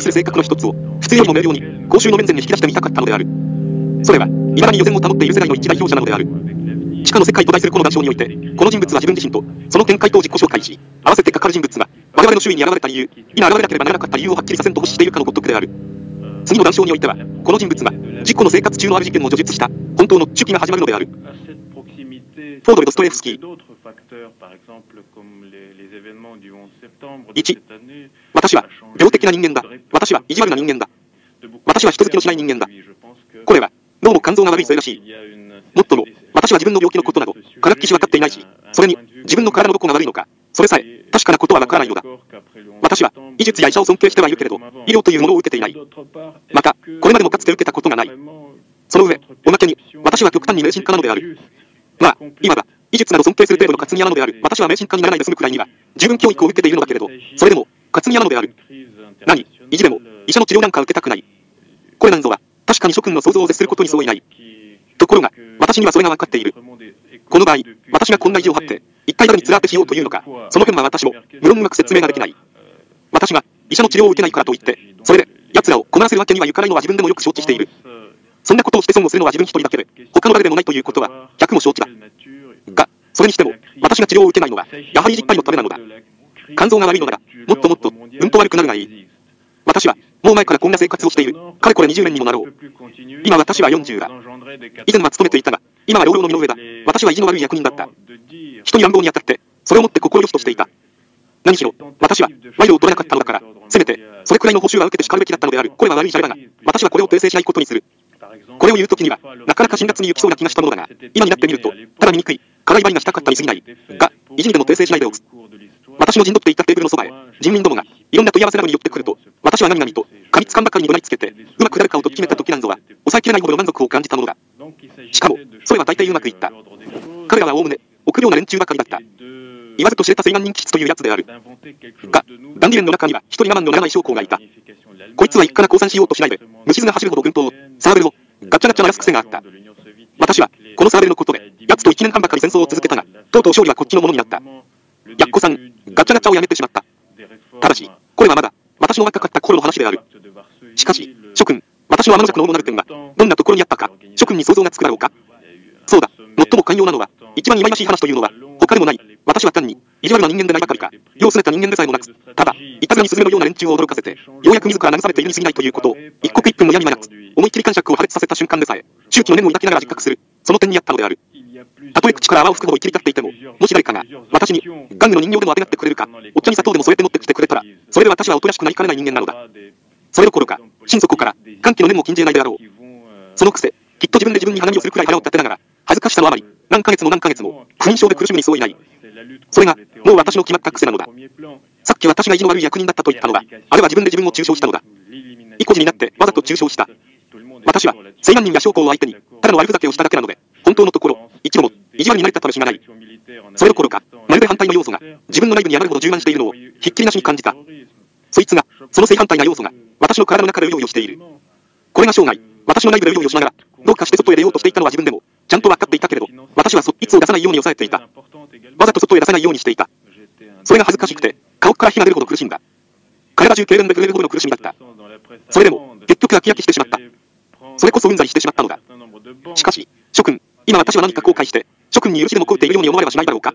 する性格の一つを、普通よりも明瞭に、公衆の面前に引き出してみたかったのである。それは、未だに予選を保っている世代の一大表者なのである。地下の世界と題するこの談笑において、この人物は自分自身と、その展開と自己紹介し、合わせてかかる人物が、我々の周囲に現れた理由、今現れなければならなかった理由をはっきりさせんと欲しているかのごとくである。次の談笑においては、この人物が、自己の生活中のある事件を叙述した、本当の手記が始まるのである。フォードレ・ドストエフスキー。1、私は、病的な人間だ。私は、意地悪な人間だ。私は人好きのしない人間だ。これは、どうも肝臓が悪いせいらしい。もっとも、私は自分の病気のことなど、科学記事分かっていないし、それに、自分の体のどこが悪いのか、それさえ、確かなことはわからないのだ。私は、医術や医者を尊敬してはいるけれど、医療というものを受けていない。また、これまでもかつて受けたことがない。その上、おまけに、私は極端に迷信家なのである。まあ、いわば、医術など尊敬する程度の担ぎ屋なのである。私は迷信家にならないで済むくらいには、十分教育を受けているのだけれど、それでも、担ぎ屋なのである。何？意地でも、医者の治療なんか受けたくない。これなんぞは、確かに諸君の想像を絶することに相違ない。ところが、私にはそれが分かっている。この場合、私がこんな意地を張って、一体誰に面当てしようというのか、その件は私も、無論うまく説明ができない。私が、医者の治療を受けないからといって、それで、奴らを困らせるわけにはいかないのは自分でもよく承知している。そんなことをして損をするのは自分一人だけで、他の誰でもないということは、100も承知だ。が、それにしても、私が治療を受けないのは、やはり一杯のためなのだ。肝臓が悪いのなら、もっともっと、うんと悪くなるがいい。私は、もう前からこんな生活をしている。かれこれ20年にもなろう。今私は40だ。以前は勤めていたが、今は老老の身の上だ。私は意地の悪い役人だった。人に乱暴に当たって、それをもって心よしとしていた。何しろ、私は、賄賂を取らなかったのだから、せめて、それくらいの報酬は受けて叱るべきだったのである。これは悪いシャレだが、私はこれを訂正しないことにする。これを言うときには、なかなか辛辣に行きそうな気がしたものだが、今になってみると、ただ醜い、辛い場合がしたかったに過ぎない。が、意地にでも訂正しないでおく。私の陣取っていたテーブルのそばへ、人民どもが、いろんな問い合わせなどに寄ってくると、私は何々と、噛みつかんばかりに怒鳴りつけて、うまくなるかをと決めた時なんぞは、抑えきれないほどの満足を感じたものだ。しかも、それは大体うまくいった。彼らはおおむね、臆病な連中ばかりだった。言わずと知れた西岸人気質というやつである。が、ダンディレンの中には一人我慢のならない将校がいた。こいつは一家な降参しようとしないで、虫が走るほど軍刀を、サーベルを、ガチャガチャ鳴らす癖があった。私は、このサーベルのことで、奴と一年半ばかり戦争を続けたが、とうとう勝利はこっちのものになった。やっこさん、ガチャガチャをやめてしまった。ただし、これはまだ、私の若かった頃の話である。しかし、諸君、私の天の弱の主なる点は、どんなところにあったか、諸君に想像がつくだろうか。そうだ、最も寛容なのは、一番忌々しい話というのは、他でもない。私は単に、意地悪な人間でないばかりか、世を拗ねた人間でさえもなく、ただ、いたずらにスズメのような連中を驚かせて、ようやく自ら慰めているに過ぎないということを、一刻一分も嫌にはなく、思いっきり感触を破裂させた瞬間でさえ、周期の念を抱きながら実覚する、その点にあったのである。たとえ口から泡を吹くほど生きり立っていても、もし誰かが、私に、玩具の人形でも当てがってくれるか、お茶に砂糖でも添えて持ってきてくれたら、それで私はおとなしくなりかねない人間なのだ。それどころか、心底から、歓喜の念も禁じえないであろう。そのくせ、きっと自分で自分に花見をするくらい腹を立てながら、恥ずかしさのあまり、何ヶ月も何ヶ月も、不妊症で苦しむにそういない。それが、もう私の決まった癖なのだ。さっき私が意地の悪い役人だったと言ったのは、あれは自分で自分を中傷したのだ。意固地になってわざと中傷した。私は、西岸人や将校を相手に、ただの悪ふざけをしただけなので、本当のところ、一度も、意地悪になれた試しがない。それどころか、まるで反対の要素が、自分の内部に余るほど充満しているのを、ひっきりなしに感じた。そいつが、その正反対な要素が、私の体の中でうようよしている。これが生涯、私の内部でうようよしながら、どうかして外へ出ようとしていたのは自分でも、ちゃんと分かっていたけれど、私はそいつを出さないように抑えていた。わざと外へ出さないようにしていた。それが恥ずかしくて、顔から火が出るほど苦しんだ。体中痙攣で震えるほどの苦しみだった。それでも、結局飽き飽きしてしまった。それこそうんざりしてしまったのだ。しかし、諸君、今私は何か後悔して、諸君に許しでも請うているように思われはしないだろうか？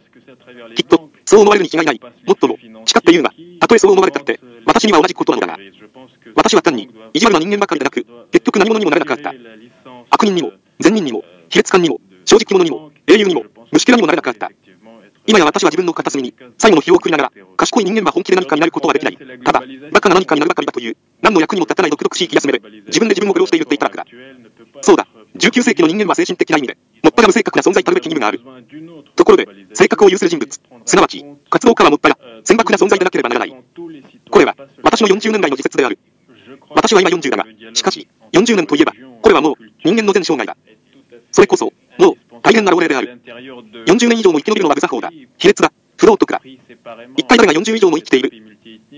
きっと、そう思われるに違いない。もっとも、誓って言うが、たとえそう思われたって、私には同じことなのだが、私は単に、意地悪な人間ばかりでなく、結局何者にもなれなかった。悪人にも、善人にも、卑劣漢にも、正直者にも、英雄にも、虫けらにもなれなかった。今や私は自分の片隅に、最後の日を送りながら、賢い人間は本気で何かになることはできない。ただ、バカな何かになるばかりだという、何の役にも立たない独々しい気休めで、自分で自分を愚弄しているって言ったらくだ。そうだ、19世紀の人間は精神的な意味で、もっぱら無性格な存在たるべき義務がある。ところで、性格を有する人物、すなわち、活動家はもっぱら、戦漠な存在でなければならない。これは、私の40年来の自説である。私は今40だが、しかし、40年といえば、これはもう、人間の全生涯だ。それこそ、もう、大変な老齢である。40年以上も生き延びるのは無作法だ。卑劣だ。不不道徳だ。一体誰が40以上も生きている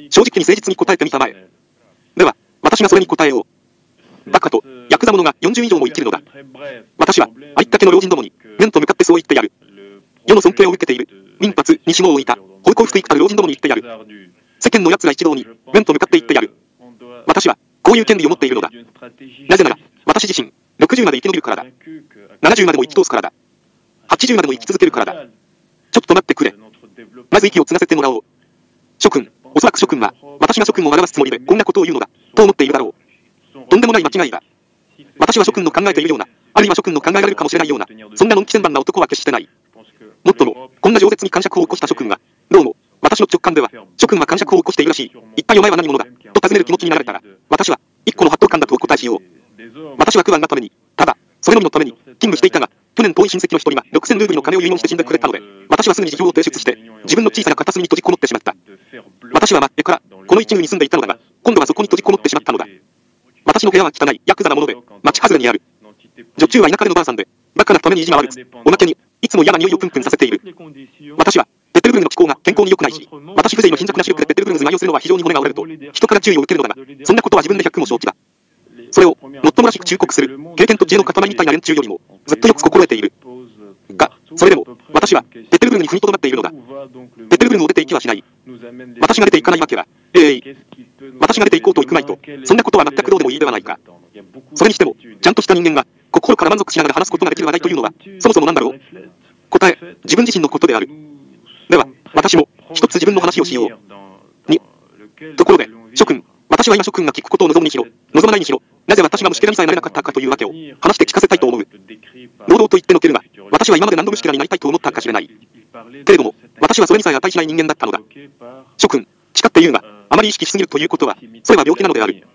正直に誠実に答えてみたまえ。では、私がそれに答えよう。バカと、ヤクザ者が40以上も生きるのだ。私は、ありったけの老人どもに、面と向かってそう言ってやる。世の尊敬を受けている、民髪に霜を置いた、保育福生きたる老人どもに言ってやる。世間の奴ら一同に、面と向かって言ってやる。私は、こういう権利を持っているのだ。なぜなら、私自身、60まで生き延びるからだ。70までも生き通すからだ。80までも生き続けるからだ。ちょっと待ってくれ。まず息を継がせてもらおう。諸君、おそらく諸君は、私が諸君を表すつもりでこんなことを言うのだ、と思っているだろう。とんでもない間違いだ。私は諸君の考えているような、あるいは諸君の考えられるかもしれないような、そんなのんき千番な男は決してない。もっとも、こんな饒舌に感触を起こした諸君は、どうも、私の直感では、諸君は感触を起こしているらしい。一体お前は何者だと尋ねる気持ちになられたら、私は、一個の八頭感だとお答えしよう。私はクワンがために、ただ、それのみのために、勤務していたが、去年遠い親戚の一人が6000ルーブルの金を遺言して死んでくれたので、私はすぐに辞表を提出して、自分の小さな片隅に閉じこもってしまった。私は末っから、この一部に住んでいたのだが、今度はそこに閉じこもってしまったのだ。私の部屋は汚い、ヤクザなもので、町外れにある。女中は田舎でのばあさんで、バカなために意地が悪く、おまけに、いつも嫌な匂いをプンプンさせている。私は、ペテルブルグの気候が健康に良くないし、私風情の貧弱なシルクでペテルブルグズが用するのは非常に骨が折れると、人から注意を受けるのだが、そんなことは自分で100も承知だ。それを、もっともらしく忠告する、経験と知恵の塊みたいな連中よりも、ずっとよく心得ている。が、それでも、私は、ペテルブルグに踏みとどまっているのだ。ペテルブルグを出て行きはしない。私が出て行かないわけは、ええ私が出て行こうと行くまいと、そんなことは全くどうでもいいではないか。それにしても、ちゃんとした人間が、心から満足しながら話すことができる話題というのは、そもそも何だろう答え、自分自身のことである。では、私も、一つ自分の話をしよう。に、ところで、諸君、私は今諸君が聞くことを望むにしろ、望まないにしろ、なぜ私が虫けらにさえなれなかったかというわけを、話して聞かせたいと思う。労働と言ってのけるが、私は今まで何度虫けらになりたいと思ったかしれない。けれども、私はそれにさえ値しない人間だったのだ。諸君、誓って言うが、あまり意識しすぎるということは、それは病気なのである。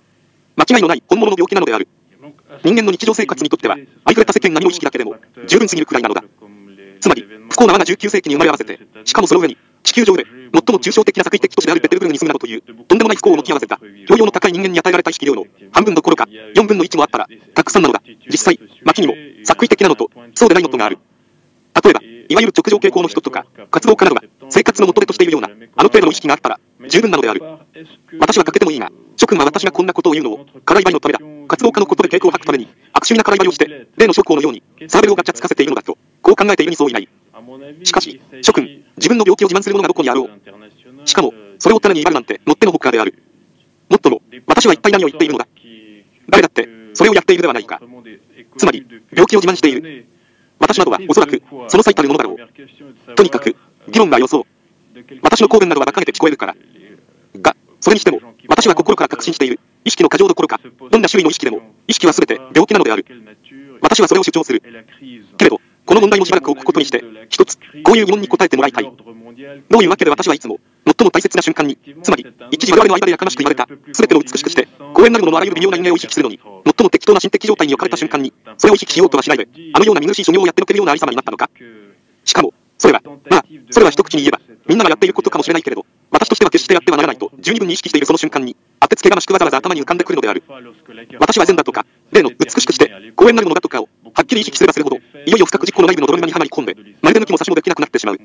間違いのない本物の病気なのである。人間の日常生活にとっては、ありふれた世間何も意識だけでも、十分すぎるくらいなのだ。つまり、不幸な我が19世紀に生まれ合わせて、しかもその上に、地球上で、最も抽象的な作為的都市であるベテルブルグに住むなどという、とんでもない不幸を持ち合わせた、教養の高い人間に与えられた意識量の、半分どころか、4分の1もあったら、たくさんなのだ。実際、巻にも、作為的なのと、そうでないのとがある。例えば、いわゆる直情傾向の人とか、活動家などが、生活の元手としているような、あの程度の意識があったら、十分なのである。私は欠けてもいいが、諸君は私がこんなことを言うのを、辛い場のためだ。活動家のことで抵抗を吐くために、悪趣味な辛い場をして、例の諸行のように、サーベルをガチャつかせているのだと、こう考えているにそういない。しかし、諸君、自分の病気を自慢する者がどこにあろう。しかも、それを種に威張るなんて、もってのほかである。もっとも、私は一体何を言っているのだ。誰だって、それをやっているではないか。つまり、病気を自慢している。私などはおそらく、その最たるものだろう。とにかく、議論が予想。私の答弁などは馬鹿げて聞こえるから。が、それにしても、私は心から確信している。意識の過剰どころか、どんな種類の意識でも、意識は全て病気なのである。私はそれを主張する。けれど、この問題もしばらく置くことにして、一つ、こういう疑問に答えてもらいたい。どういうわけで私はいつも、最も大切な瞬間に、つまり、一時我々の間でやかましく言われた、すべての美しくして、公園なるもののあらゆる微妙な因縁を意識するのに、最も適当な心的状態に置かれた瞬間に、それを意識しようとはしないで、あのような見苦しい所業をやってのけるようなありさまになったのか。しかも、それは、まあ、それは一口に言えば、みんながやっていることかもしれないけれど、私としては決してやってはならないと、十二分に意識しているその瞬間に、当てつけがましくわざわざ頭に浮かんでくるのである。私は善だとか、例の美しくして、公園なるものだとかを、はっきり意識すればするほど、いよいよ深く実行の内部の泥沼にはまり込んで、まるで抜きも差しもできなくなってしまう。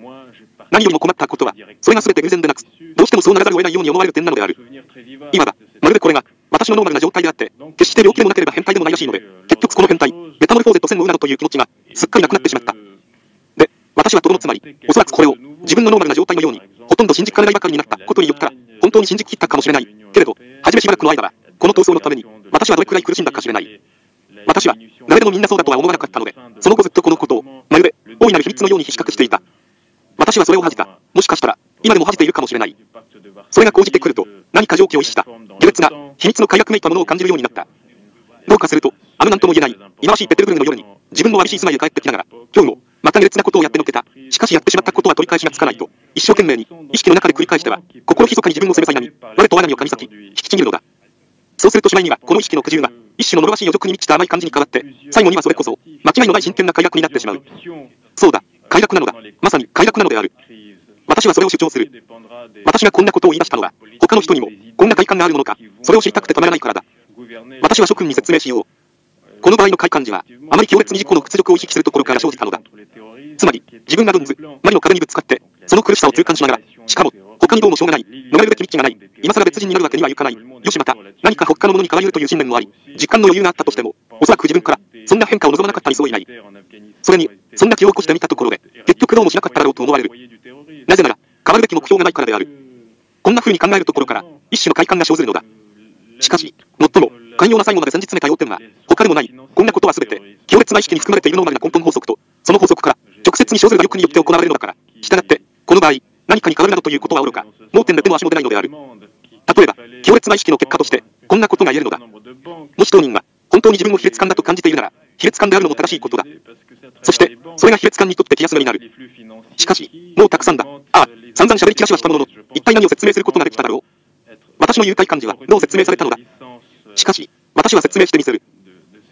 何よりも困ったことは、それが全て偶然でなく、どうしてもそうならざるを得ないように思われる点なのである。今だ、まるでこれが、私のノーマルな状態であって、決して病気でもなければ変態でもないらしいので、結局この変態、メタモルフォーゼと線のうなどという気持ちが、すっかりなくなってしまった。私はとどのつまり、おそらくこれを、自分のノーマルな状態のように、ほとんど信じかねないばかりになったことによったら、本当に信じきったかもしれない。けれど、はじめしばらくの間は、この闘争のために、私はどれくらい苦しんだかしれない。私は、誰でもみんなそうだとは思わなかったので、その後ずっとこのことを、まるで、大いなる秘密のように比較していた。私はそれを恥じた。もしかしたら、今でも恥じているかもしれない。それが講じてくると、何か常軌を逸した、下劣な、秘密の快楽めいたものを感じるようになった。どうかすると、あのなんとも言えない、忌まわしいペテルブルグの夜に、自分のわびしい住まいへ帰ってきながら、今日も、また下劣なことをやってのけた。しかしやってしまったことは取り返しがつかないと、一生懸命に、意識の中で繰り返しては、心密かに自分の責めさいなに、我と我が身を噛み裂き、引きちぎるのだ。そうするとしまいには、この意識の苦渋が、一種の呪わしい予測に満ちた甘い感じに変わって、最後にはそれこそ、間違いのない真剣な快楽になってしまう。そうだ、快楽なのだ。まさに快楽なのである。私はそれを主張する。私がこんなことを言い出したのは、他の人にも、こんな快感があるものか、それを知りたくてたまらないからだ。私は諸君に説明しよう。この場合の快感時は、あまり強烈に自己の屈辱を意識するところから生じたのだ。つまり、自分がドンズ、マリの壁にぶつかって、その苦しさを痛感しながら、しかも、他にどうもしょうがない、逃れるべき道がない、今更別人になるわけにはいかない、よしまた、何か他のものに変わるという信念もあり、実感の余裕があったとしても、おそらく自分から、そんな変化を望まなかったにそういない。それに、そんな気を起こしてみたところで、結局どうもしなかっただろうと思われる。なぜなら、変わるべき目標がないからである。こんな風に考えるところから、一種の快感が生ずるのだ。しかし、もっとも、寛容な最後まで先日詰めた要点は、他でもない、こんなことはすべて、強烈な意識に含まれているノーマルな根本法則と、その法則から、直接に生ずるが欲によって行われるのだから、従って、この場合、何かに変わるなどということはおろか、盲点で手も足も出ないのである。例えば、強烈な意識の結果として、こんなことが言えるのだ。もし当人が、本当に自分を卑劣感だと感じているなら、卑劣感であるのも正しいことだ。そして、それが卑劣感にとって気休めになる。しかし、もうたくさんだ。ああ、散々喋りきらしはしたものの、一体何を説明することができただろう私の誘拐感じはどう説明されたのだしかし、私は説明してみせる。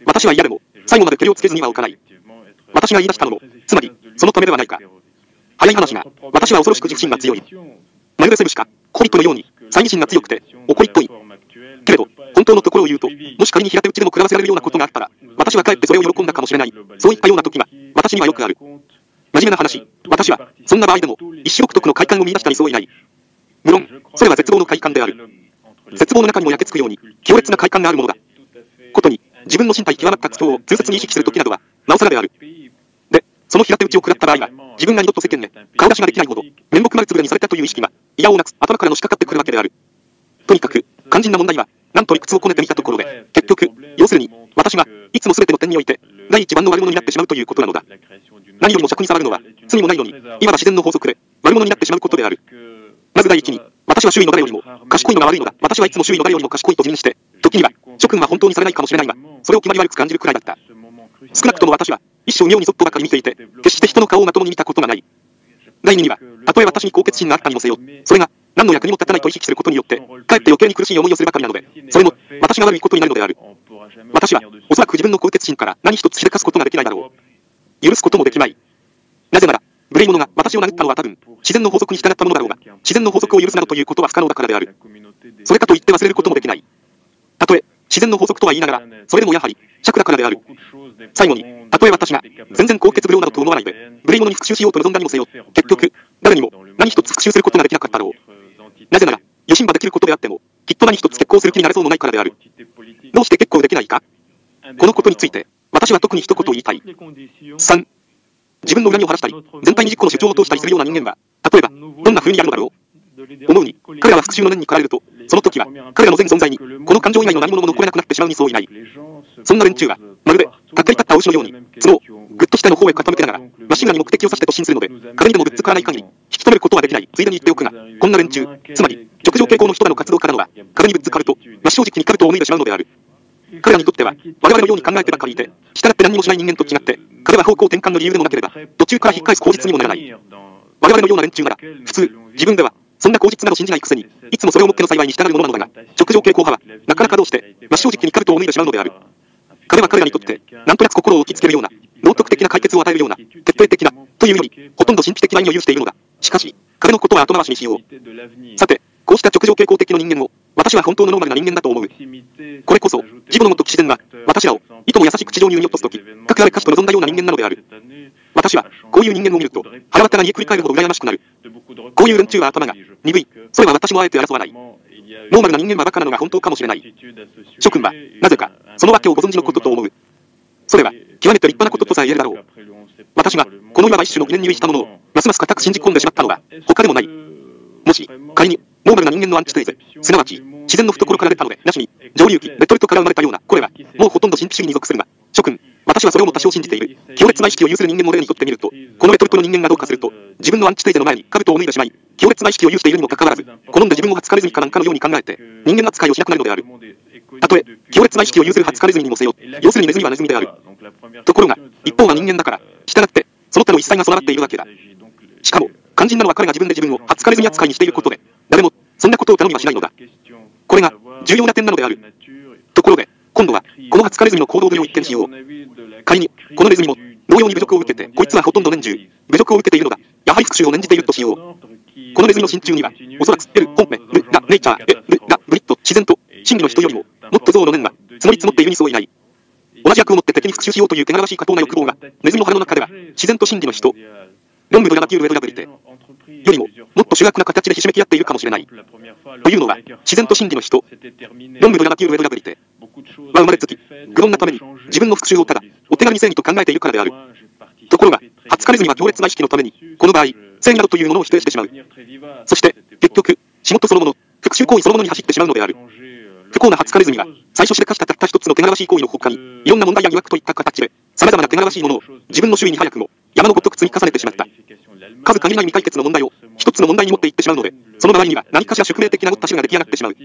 私は嫌でも、最後まで手をつけずには置かない。私が言い出したのも、つまり、そのためではないか。早い話が、私は恐ろしく自信が強い。まるでセブしか、コビットのように、猜疑心が強くて、怒りっぽい。けれど、本当のところを言うと、もし仮に平手打ちでも食らわせられるようなことがあったら、私はかえってそれを喜んだかもしれない。そういったような時が、私にはよくある。真面目な話、私は、そんな場合でも、一種独特の快感を見出したにそういない。無論、それは絶望の快感である。絶望の中にも焼けつくように、強烈な快感があるものだ。ことに、自分の身体極まった苦痛を痛切に意識するときなどは、なおさらである。で、その平手打ちを食らった場合は、自分が二度と世間で、顔出しができないほど、面目丸つぶれにされたという意識が、嫌をなく頭からのしかかってくるわけである。とにかく、肝心な問題は、なんと理屈をこねてみたところで、結局、要するに、私が、いつも全ての点において、第一番の悪者になってしまうということなのだ。何よりも尺に触るのは、罪もないのに、いわば自然の法則で、悪者になってしまうことである。まず第一に、私は周囲の誰よりも、賢いのが悪いのだ。私はいつも周囲の誰よりも賢いと自認して、時には、諸君は本当にされないかもしれないが、それを決まり悪く感じるくらいだった。少なくとも私は、一生妙にそっとばかり見ていて、決して人の顔をまともに見たことがない。第二には、たとえ私に高潔心があったにもせよ、それが、何の役にも立たないと意識することによって、かえって余計に苦しい思いをするばかりなので、それも、私が悪いことになるのである。私は、おそらく自分の高潔心から何一つしでかすことができないだろう。許すこともできない。なぜなら、無礼者が私を殴ったのは多分、自然の法則に従ったものだろうが、自然の法則を許すなどということは不可能だからである。それかといって忘れることもできない。たとえ、自然の法則とは言いながら、それでもやはり、尺だからである。最後に、たとえ私が、全然高潔不良などと思わないで、無礼者に復讐しようと望んだにもせよ、結局、誰にも、何一つ復讐することができなかったろう。なぜなら、余震ばできることであっても、きっと何一つ結婚する気になれそうもないからである。どうして結構できないか？このことについて、私は特に一言言いたい。3、自分の恨みを晴らしたり、全体に実行の主張を通したりするような人間は、例えば、どんな風にやるのだろう思うに、彼らは復讐の念に駆られると、その時は、彼らの全存在に、この感情以外の何者も残れなくなってしまうにそういない。そんな連中は、まるで、がっかり立った牛のように、角を、ぐっと下の方へ傾けながら、マシンガンに目的を指して突進するので、鏡でもぶっつからない限り、引き止めることはできない。ついでに言っておくが、こんな連中、つまり、直情傾向の人らの活動からのは、鏡にぶっつかると、真正直にカルトを思い出しまうのである。彼らにとっては、我々のように考えてばかりいて、従って何もしない人間と違って、彼は方向転換の理由でもなければ、途中から引っ返す口実にもならない。我々のような連中なら、普通、自分では、そんな口実など信じないくせに、いつもそれをもっての幸いに従うものなのだが、直情傾向派は、なかなかどうして、真正直にカルトを思い出しまうのである。彼は彼らにとって、なんとなく心を落ち着けるような、道徳的な解決を与えるような、徹底的な、というより、ほとんど神秘的な意味を有しているのだ。しかし、彼のことは後回しにしよう。さて、こうした直情傾向的の人間を、私は本当のノーマルな人間だと思う。これこそ、自母のごと自然が、私らを、いとも優しく地上に産み落とすとき、かくある歌手と望んだような人間なのである。私は、こういう人間を見ると、腹渡が煮えくり返るほど羨ましくなる。こういう連中は頭が、鈍い。それは私もあえて争わない。ノーマルな人間はバカなのが本当かもしれない。諸君は、なぜか、その訳をご存知のことと思う。それは、極めて立派なこととさえ言えるだろう。私が、このいわば一種の疑念に位したものを、ますます固く信じ込んでしまったのは、他でもない。もし、仮に、ノーマルな人間のアンチテーゼ、すなわち、自然の懐から出たので、なしに、上流期、レトルトから生まれたような、これは、もうほとんど神秘主義に属するが、諸君、私はそれをも多少信じている。強烈な意識を有する人間の例にとってみると、このレトルトの人間がどうかすると、自分のアンチテーゼの前に兜を脱いでしまい、強烈な意識を有しているにもかかわらず、好んで自分を初カレズミかなんかのように考えて、人間扱いをしなくなるのである。たとえ、強烈な意識を有する初カレズミにもせよ、要するにネズミはネズミである。ところが、一方は人間だから、従って、その他の一切が備わっているわけだ。しかも、肝心なのは彼が自分で自分を初カレズミ扱いにしていることで、誰も、そんなことを頼みはしないのだ。これが、重要な点なのである。ところで、今度は、この初カネズミの行動ぶりを一見しよう。仮に、このネズミも、同様に侮辱を受けて、こいつはほとんど年中、侮辱を受けているのだ。やはり復讐を念じているとしよう。このネズミの心中には、おそらく、エル、本メ、ル、ラ、ネイチャー、エ、ル、ラ、ブリット、自然と、真理の人よりも、もっと像の念が、積もり積もっているにそういない。同じ役をもって敵に復讐しようという汚らしい過当な欲望が、ネズミの腹の中では、自然と真理の人。論部やナキュールウェルラブリテよりも、もっと主役な形でひしめき合っているかもしれない。というのは、自然と真理の人、論部やナキュールウェルラブリテは生まれつき、愚論なために、自分の復讐をただ、お手軽に正義と考えているからである。ところが、初カレズには強烈な意識のために、この場合、正義などというものを否定してしまう。そして、結局、仕事そのもの、復讐行為そのものに走ってしまうのである。不幸な初カレズには、最初しでかしたたった一つの手柄しい行為の他に、いろんな問題や疑惑といった形で、様々な手柄しいものを、自分の周囲に早くも、山のごとく積み重ねてしまった。数限りない未解決の問題を、一つの問題に持っていってしまうので、その場合には何かしら宿命的なゴッタシルが出来上がってしまう。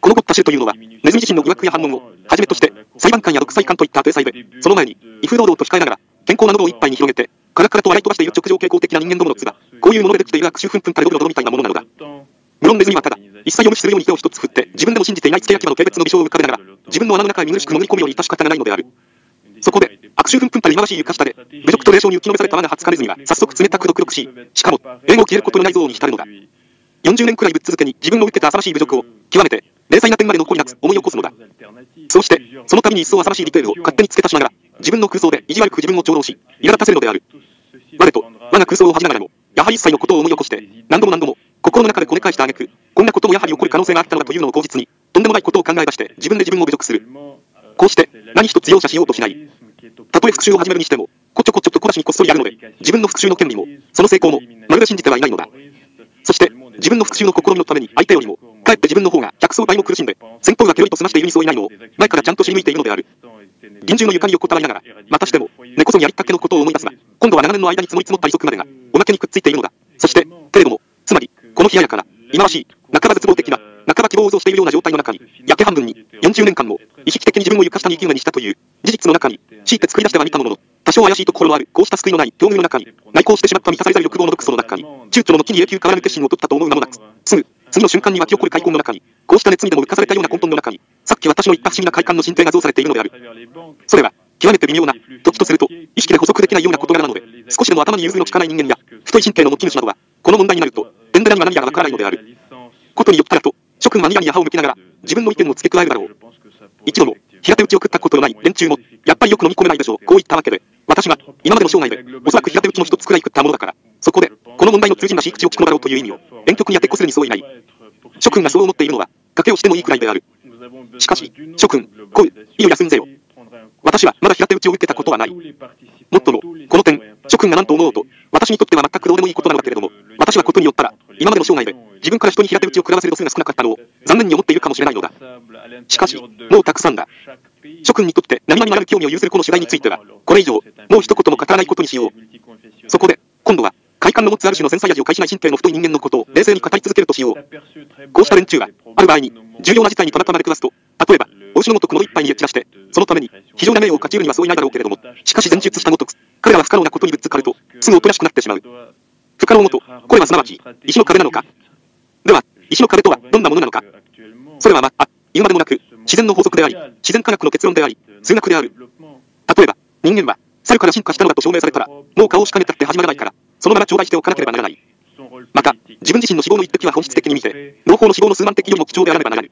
このゴッタシルというのは、ネズミ自身の疑惑や反問を、はじめとして、裁判官や独裁官といった体裁で、その前に、威風堂々と控えながら、健康な喉を一杯に広げて、カラカラと笑い飛ばしている直情傾向的な人間どもの唾、こういうものでできている悪臭ふんふんたれどろどろみたいなものなのだ。無論ネズミはただ、一切を無視するように手を一つ振って、自分でも信じていない付け焼き場の軽蔑の微笑を浮かべながら、自分の穴の中へ見苦しく潜り込むより致し方がないのである。そこで、悪臭ふんふんたり忌まわしい床下で、侮辱と霊障に打ちのめされた我が初カレズには、早速冷たく毒々し、しかも、英語を消えることのない像に浸るのだ。40年くらいぶっ続けに自分の受けた浅ましい侮辱を、極めて、零細な点まで残りなく思い起こすのだ。そうして、その度に一層浅ましいディテールを勝手に付け足しながら、自分の空想で意地悪く自分を長老し、苛立たせるのである。我と、我が空想を恥じながらも、やはり一切のことを思い起こして、何度も何度も、心の中でこね返した挙句、こんなこともやはり起こる可能性があったのだというのを口実に、とんでもないことを考え出して、自分で自分を侮辱する。こうして、何一つ容赦しようとしない。たとえ復讐を始めるにしても、こちょこちょと小出しにこっそりやるので、自分の復讐の権利も、その成功も、まるで信じてはいないのだ。そして、自分の復讐の試みのために相手よりも、かえって自分の方が百層倍も苦しんで、戦闘がケロリと済ましているにそういないのを、前からちゃんと知り抜いているのである。臨終の床に横たわりながら、またしても、根こそぎやりったけのことを思い出すが、今度は長年の間に積もり積もった利息までが、おまけにくっついているのだ。そして、けれども、つまり、この冷ややから、忌まわしい、半ば絶望的な、半ば希望を像しているような状態の中に、焼け半分に、40年間も、意識的に自分を床下に生き馬にしたという、事実の中に、強いて作り出してはみたものの、多少怪しいところのある、こうした救いのない、境遇の中に、内向してしまった満たされざる欲望の毒素の中に、躊躇の木に永久からぬ決心を取ったと思う間もなく、すぐ、次の瞬間に湧き起こる開口の中に、こうした熱にでも浮かされたような混沌の中に、さっき私の言った不思議な快感の進展が像されているのである。それは、極めて微妙な、時とすると、意識で補足できないような事柄なので、少しでも頭に融通の利かない人間や、太い神経の持ち主などは、この問題になると、デンデラには何やらわからないのである。ことによったらと、諸君はニヤニヤ歯を向きながら、自分の意見を付け加えるだろう。一度も、平手打ちを食ったことのない連中も、やっぱりよく飲み込めないでしょう。こう言ったわけで、私が、今までの生涯で、おそらく平手打ちの一つくらい食ったものだから、そこで、この問題の通じなし口を聞くのだろうという意味を、遠曲に当てこするにそういない。諸君がそう思っているのは、賭けをしてもいいくらいである。しかし、諸君、来い、いよ休んぜよ。私はまだ平手打ちを受けたことはない。もっとも、この点、諸君が何と思おうと、私にとっては全くどうでもいいことなのだけれども、私はことによったら、今までの生涯で、自分から人に平手打ちを食らわせる度数が少なかったのを、残念に思っているかもしれないのだ。しかし、もうたくさんだ。諸君にとって何々なる興味を有するこの取材については、これ以上、もう一言も語らないことにしよう。そこで、今度は、快感の持つある種の繊細味を返しない神経の太い人間のことを冷静に語り続けるとしよう。こうした連中は、ある場合に、重要な事態にたまたま出くわすと、例えば、お牛のごとくの一杯にエッチ出して、そのために、非常な名誉を勝ち得るにはそういないだろうけれども、しかし前述したごとく、彼らは不可能なことにぶつかると、すぐおとなしくなってしまう。不可能もと、これはすなわち、石の壁なのか。では、石の壁とはどんなものなのか。それはま、あ、言うまでもなく、自然の法則であり、自然科学の結論であり、数学である。例えば、人間は、猿から進化したのだと証明されたら、もう顔をしかめたって始まらないから、そのまま頂戴しておかなければならない。また、自分自身の死亡の一滴は本質的に見て、農法の死亡の数万滴よりも貴重であらねばならぬ。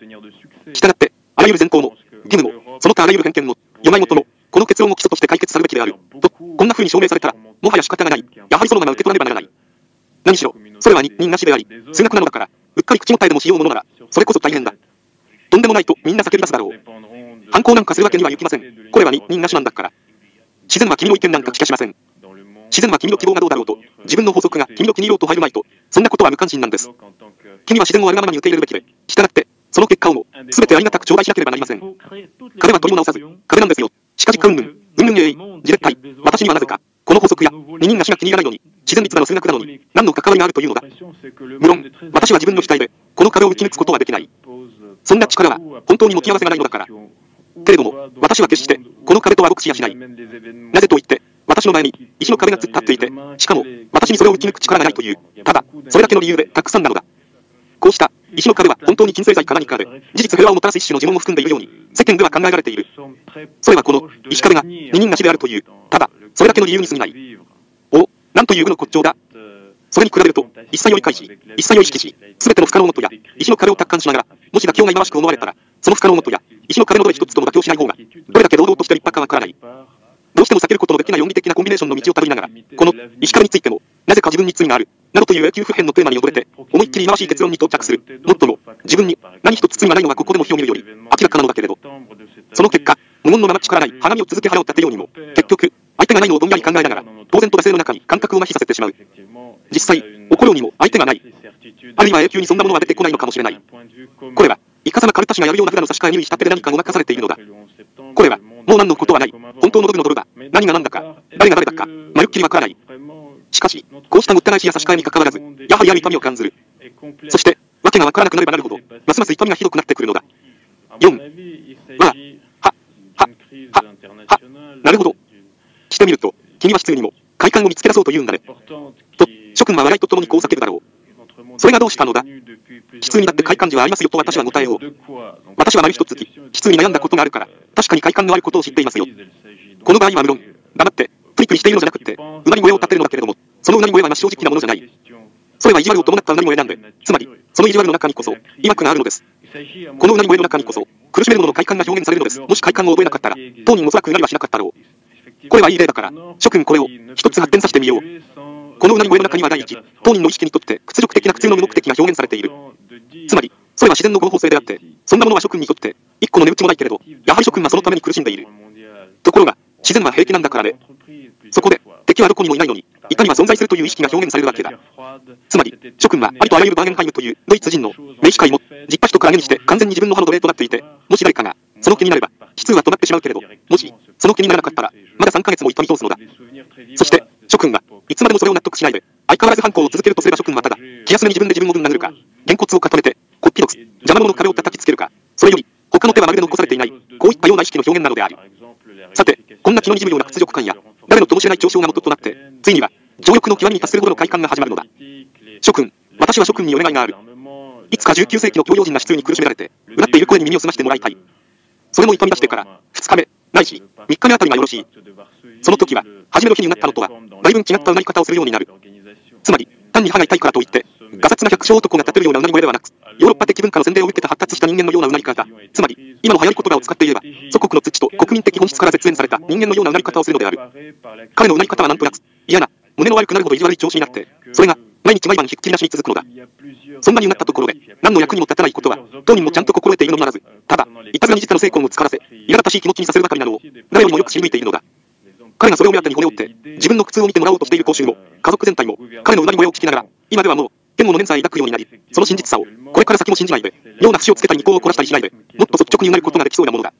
したがって、あらゆる善行も、義務も、その他あらゆる偏見も、余い事も、この結論を基礎として解決されるべきである。と、こんな風に証明されたら、もはや仕方がない。やはりそのまま受け取らねばならない。何しろ、それは人なしであり、数学なのだから、うっかり口答えでもしようものなら、それこそ大変だ。とんでもないとみんな叫び出すだろう。反抗なんかするわけにはいきません。これは人なしなんだから。自然は君の意見なんか聞かしません。自然は君の希望がどうだろうと、自分の法則が君の気に入ろうと入るまいと、そんなことは無関心なんです。君は自然をあるがままに受け入れるべきで、従って、その結果をも、すべてありがたく頂戴しなければなりません。彼は取りも直さず、彼なんですよ。しかしかうんぬん、うんぬんえい、じれったい、私にはなぜか、この法則や、二人が死が気に入らないのに、自然律なの数学なのに、何の関わりがあるというのだ。無論、私は自分の主体で、この壁を打ち抜くことはできない。そんな力は、本当に持ち合わせがないのだから。けれども、私は決して、この壁とは目視やしない。なぜと言って、私の前に石の壁が突っ立っていて、しかも、私にそれを打ち抜く力がないという、ただ、それだけの理由でたくさんなのだ。こうした石の壁は本当に金星剤か何かで、事実平和をもたらす一種の呪文を含んでいるように、世間では考えられている。それはこの石壁が二人なしであるという、ただ、それだけの理由に過ぎない。お、なんという具の骨頂だ。それに比べると、一切を理解し、一切を意識し、すべての不可能もとや、石の壁を達観しながら、もし妥協が忌まわしく思われたら、その不可能もとや、石の壁のどれ一つとも妥協しない方が、どれだけ堂々として立派かわからない。どうしても避けることのできない論理的なコンビネーションの道をたどりながら、この石壁についても、なぜか自分に罪がある。などという永久不変のテーマに溺れて、思いっきり忌まわしい結論に到着する。もっとも、自分に何一つ罪がないのがここでも火を見るより、明らかなのだけれど、その結果、無言のまま力ない、花見を続け腹を立てようにも、結局、相手がないのをぼんやり考えながら、当然と惰性の中に感覚を麻痺させてしまう。実際、起ころうにも相手がない。あるいは永久にそんなものは出てこないのかもしれない。これは、いかさまカルタ氏がやるような普段の差し替えにしたってで何かごまかされているのだ。これは、もう何のことはない。本当のドルのドルが、何が何だか、誰が誰だか、まるっきりわからない。しかし、こうしたごった返しや差し替えに関わらず、やはりある痛みを感ずる。そして、わけがわからなくなればなるほど、ますます痛みがひどくなってくるのだ。4、わ、は、は、は、は、なるほど。してみると、君は普通にも、快感を見つけ出そうと言うんだね。と、諸君は笑いとともにこう叫ぶだろう。それがどうしたのだ？普通にだって快感時はありますよと私は答えよう。私は丸一つき、普通に悩んだことがあるから、確かに快感のあることを知っていますよ。この場合は無論、黙って、プリプリしているのじゃなくて、うなり声を立てるのだけれども、そのうなり声は正直なものじゃない。それは意地悪を伴ったうなり声なんで、つまり、その意地悪の中にこそ、威悪があるのです。このうなり声の中にこそ、苦しめる者の快感が表現されるのです。もし快感を覚えなかったら、当人おそらくうなりはしなかったろう。これはいい例だから、諸君これを、一つ発展させてみよう。このうなり声の中には第一、当人の意識にとって屈辱的な苦痛の無目的が表現されている。つまり、それは自然の合法性であって、そんなものは諸君にとって、一個の値打ちもないけれど、やはり諸君はそのために苦しんでいる。ところが、自然は平気なんだからね。そこで、敵はどこにもいないのに、いかには存在するという意識が表現されるわけだ。つまり、諸君はありとあらゆるバーゲンハイムというドイツ人の名機械も、実っ端とからげにして完全に自分の歯の奴隷となっていて、もし誰かが、その気になれば、指数は止まってしまうけれど、もし、その気にならなかったら、まだ3ヶ月も痛み通すのだ。そして、諸君は、いつまでもそれを納得しないで、相変わらず犯行を続けるとすれば諸君はただ、気休めに自分で自分をぶん殴るか、げんこつを固めて、こっぴどく、邪魔者の壁を叩きつけるか、それより、他の手はまるで残されていない、こういったような意識の表現なのである。さて、こんな気の滲むような屈辱感や、もしれない嘲笑が元となって、ついには、情欲の極みに達するほどの快感が始まるのだ。諸君、私は諸君にお願いがある。いつか19世紀の教養人が失意に苦しめられて、うなっている声に耳を澄ましてもらいたい。それも痛み出してから、2日目、ないし、3日目あたりがよろしい。その時は、初めの日になったのとは、だいぶ違ったうなり方をするようになる。つまり、単に歯が痛いからといって、ガサツな百姓男が立てるようなうなり声ではなく、ヨーロッパ的文化の洗礼を受けて発達した人間のようなうなり方、つまり、今の流行り言葉を使って言えば、祖国の土と国民的本質から絶縁された人間のようなうなり方をするのである。彼のうなり方はなんとなく、嫌な、胸の悪くなるほど意地悪い調子になって、それが、毎日毎晩ひっきりなしに続くのだ。そんなにうなったところで、何の役にも立たないことは、当人もちゃんと心得ているのならず、ただ、いたずらに自他の成功を使わせ、いらだたしい気持ちにさせるばかりなのを、誰よりもよく知り抜いているのだ。彼がそれを目当てに骨折って、自分の苦痛を見てもらおうとしている公衆も、家族全体も、彼のうなり声を聞きながら、今ではもう、天王の念さえ抱くようになり、その真実さを、これから先も信じないで、妙な節をつけたり二行を凝らしたりしないで、もっと率直にうなることができそうなものだ。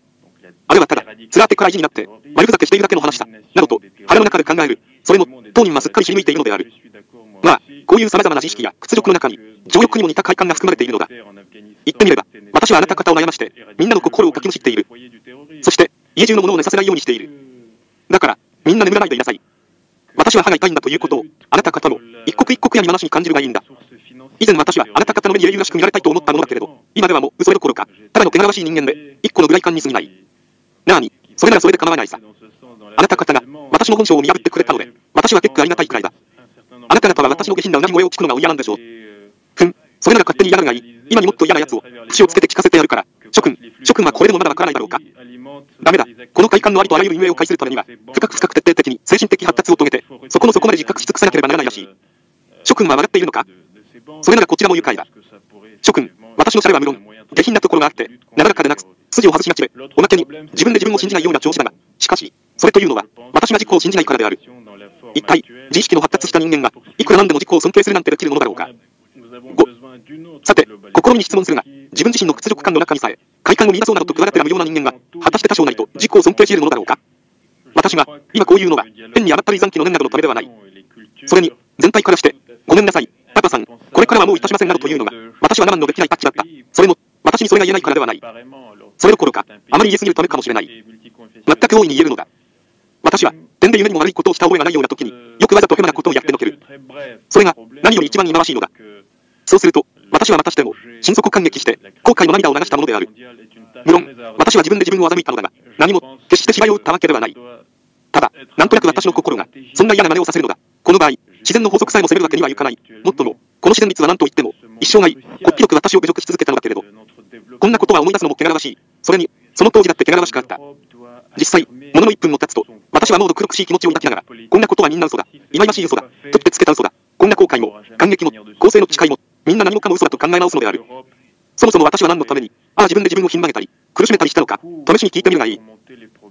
あれはただ、つらってくらいになって、悪ふざけしているだけの話だ、などと、腹の中で考える、それも、当人はすっかり知り抜いているのである。まあ、こういう様々な知識や屈辱の中に、情欲にも似た快感が含まれているのだ。言ってみれば、私はあなた方を悩まして、みんなの心をかきむしっている。そして、家中のものを寝させないようにしている。だから、みんな眠らないでいなさい。私は歯が痛いんだということを、あなた方も、一刻一刻やに話に感じるがいいんだ。以前私はあなた方の目に英雄らしく見られたいと思ったものだけれど、今ではもう嘘どころか、ただの汚らしい人間で、一個のぐらい感に過ぎない。なあに、それならそれで構わないさ。あなた方が、私の本性を見破ってくれたので、私は結構ありがたいくらいだ。あなた方は私の下品なうなぎ声を聞くのが嫌なんでしょう。ふん、それなら勝手に嫌がるがいい。今にもっと嫌な奴を、節をつけて聞かせてやるから。諸君、諸君はこれでもまだわからないだろうか。ダメだ。この快感のありとあらゆる夢を介するためには、深く深く徹底的に精神的発達を遂げて、そこのそこまで実覚し尽くさなければならないらしい。諸君は笑っているのか？それならこちらも愉快だ。諸君、私のシャレは無論、下品なところがあって、なだらかでなく、筋を外しがちで、おまけに、自分で自分を信じないような調子だが、しかし、それというのは、私が自己を信じないからである。一体、自意識の発達した人間が、いくらなんでも自己を尊敬するなんてできるものだろうか。5. さて、心に質問するが、自分自身の屈辱感の中にさえ、快感を見出そうなどと食われてら無用な人間が、果たして多少なりと自己を尊敬し得るものだろうか。私が、今こういうのは、変に甘ったるい残機の念などのためではない。それに、全体からして、ごめんなさい、パパさん、これからはもういたしませんなどというのが、私は我慢のできないタッチだった。それも、私にそれが言えないからではない。それどころか、あまり言い過ぎるためかもしれない。全く大いに言えるのだ。私は、点で夢にも悪いことをした覚えがないような時に、よくわざとヘマなことをやってのける。それが、何より一番忌まわしいのだ。そうすると、私はまたしても、心底感激して、後悔の涙を流したものである。無論、私は自分で自分を欺いたのだが、何も、決して芝居を打ったわけではない。ただ、なんとなく私の心が、そんな嫌な真似をさせるのだ。この場合、自然の法則さえも責めるわけにはいかない。もっとも、この自然律は何と言っても、一生涯、こっぴどく私を侮辱し続けたのだけれど、こんなことは思い出すのも汚らわしい。それに、その当時だって汚らわしかった。実際、ものの1分も経つと、私はもう苦しい気持ちを抱きながら、こんなことはみんな嘘だ。忌々しい嘘だ。とってつけた嘘だ。こんな後悔も、感激も、公正の誓いも、みんな何もかも嘘だと考え直すのである。そもそも私は何のために、ああ自分で自分をひん曲げたり、苦しめたりしたのか、試しに聞いてみるがいい。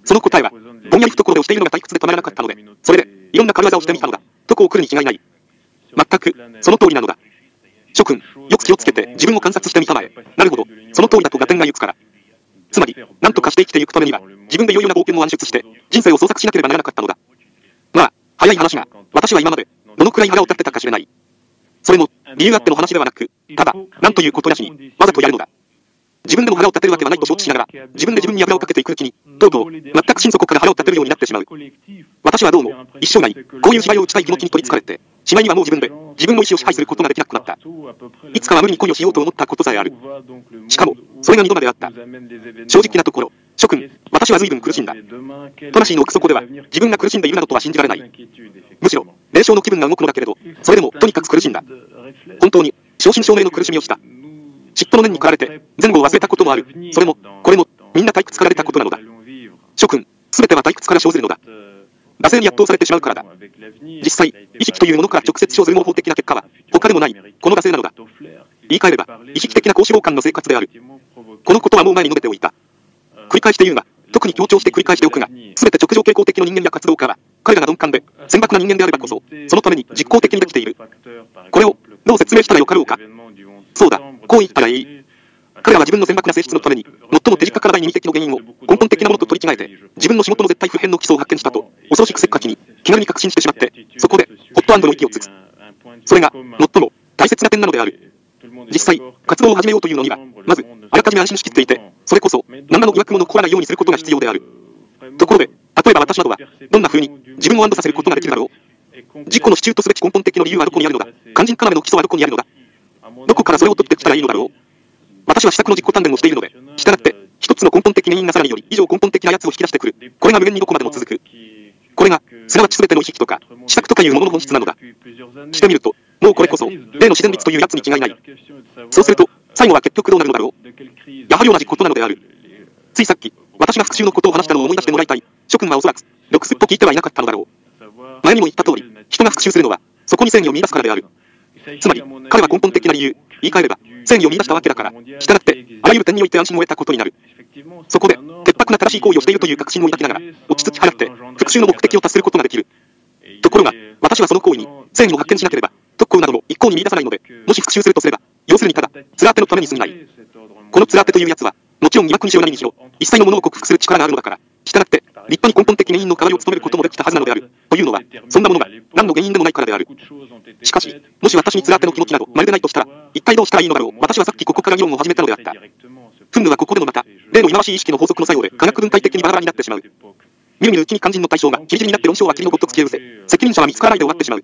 その答えは、ぼんやり懐で押しているのが退屈でたまらなかったので、それで、いろんな軽業をしてみたのだ。とこう来るに違いない。全く、その通りなのだ。諸君、よく気をつけて自分を観察してみたまえ。なるほど、その通りだと合点が言うつから。つまり、何とかして生きていくためには、自分でいろいろな冒険を暗出して、人生を創作しなければならなかったのだ。まあ、早い話が、私は今まで、どのくらい腹を立てたか知れない。それも、理由あっての話ではなく、ただ、なんということやしに、わざとやるのだ。自分でも腹を立てるわけはないと承知しながら、自分で自分に油をかけていくうちに、とうとう、全く心底から腹を立てるようになってしまう。私はどうも、一生涯、こういう芝居を打ちたい気持ちに取り憑かれて、しまいにはもう自分で、自分の意志を支配することができなくなった。いつかは無理に恋をしようと思ったことさえある。しかも、それが二度まであった。正直なところ、諸君、私は随分苦しんだ。魂の奥底では、自分が苦しんでいるなどとは信じられない。むしろ、霊障の気分が動くのだけれど、それでも、とにかく苦しんだ。本当に、正真正銘の苦しみをした。嫉妬の念に駆られて、前後を忘れたこともある。それも、これも、みんな退屈かられたことなのだ。諸君、すべては退屈から生ずるのだ。惰性に圧倒されてしまうからだ。実際、意識というものから直接生ずる模倣的な結果は、他でもない、この惰性なのだ。言い換えれば、意識的な高脂肪感の生活である。このことはもう前に述べておいた。繰り返して言うが、特に強調して繰り返しておくが、すべて直情傾向的の人間や活動家は、彼らが鈍感で、戦爆な人間であればこそ、そのために実行的にできている。これを、どう説明したらよかろうか？そうだ、こう言ったらいい。彼らは自分の善悪な性質のために、最も手近からない二的の原因を根本的なものと取り違えて、自分の仕事の絶対不変の基礎を発見したと、恐ろしくせっかちに、気軽に確信してしまって、そこで、ホットアンドの息をつく。それが、最も大切な点なのである。実際、活動を始めようというのには、まず、あらかじめ安心しきっていて、それこそ、何らの疑惑も残らないようにすることが必要である。ところで、例えば私などは、どんな風に自分を安堵させることができるだろう自己の支柱とすべき根本的の理由はどこにあるのだ肝心要の基礎はどこにあるのだどこからそれを取ってきたらいいのだろう私は施策の実行鍛錬をしているので、従って、一つの根本的原因がさらにより以上根本的なやつを引き出してくる。これが無限にどこまでも続く。これが、すなわち全ての意識とか、施策とかいうものの本質なのだ。してみると、もうこれこそ、例の自然律というやつに違いない。そうすると、最後は結局どうなるのだろう。やはり同じことなのである。ついさっき、私が復讐のことを話したのを思い出してもらいたい。諸君はおそらく、ロクスと聞いてはいなかったのだろう。前にも言った通り、人が復讐するのは、そこに正義を見出すからである。つまり、彼は根本的な理由、言い換えれば、正義を見出したわけだから、従って、あらゆる点において安心を得たことになる。そこで、潔白な正しい行為をしているという確信を抱きながら、落ち着き払って、復讐の目的を達することができる。ところが、私はその行為に、正義を発見しなければ、特攻なども一向に見出さないので、もし復讐するとすれば、要するにただ、面当てのために過ぎない。この面当てというやつは、もちろん疑惑にしろ何にしろ、一切のものを克服する力があるのだから、従って、立派に根本的原因の代わりを務めることもできたはずなのである。というのは、そんなものが、何の原因でもないからである。しかし、もし私に面当ての気持ちなど、まるでないとしたら、一体どうしたらいいのだろう。私はさっきここから議論を始めたのであった。フンヌはここでもまた、例の忌まわしい意識の法則の作用で、科学分解的にバラバラになってしまう。みるみるうちに肝心の対象が、切り死になって論証は霧のごとつきうせ、責任者は見つからないで終わってしまう。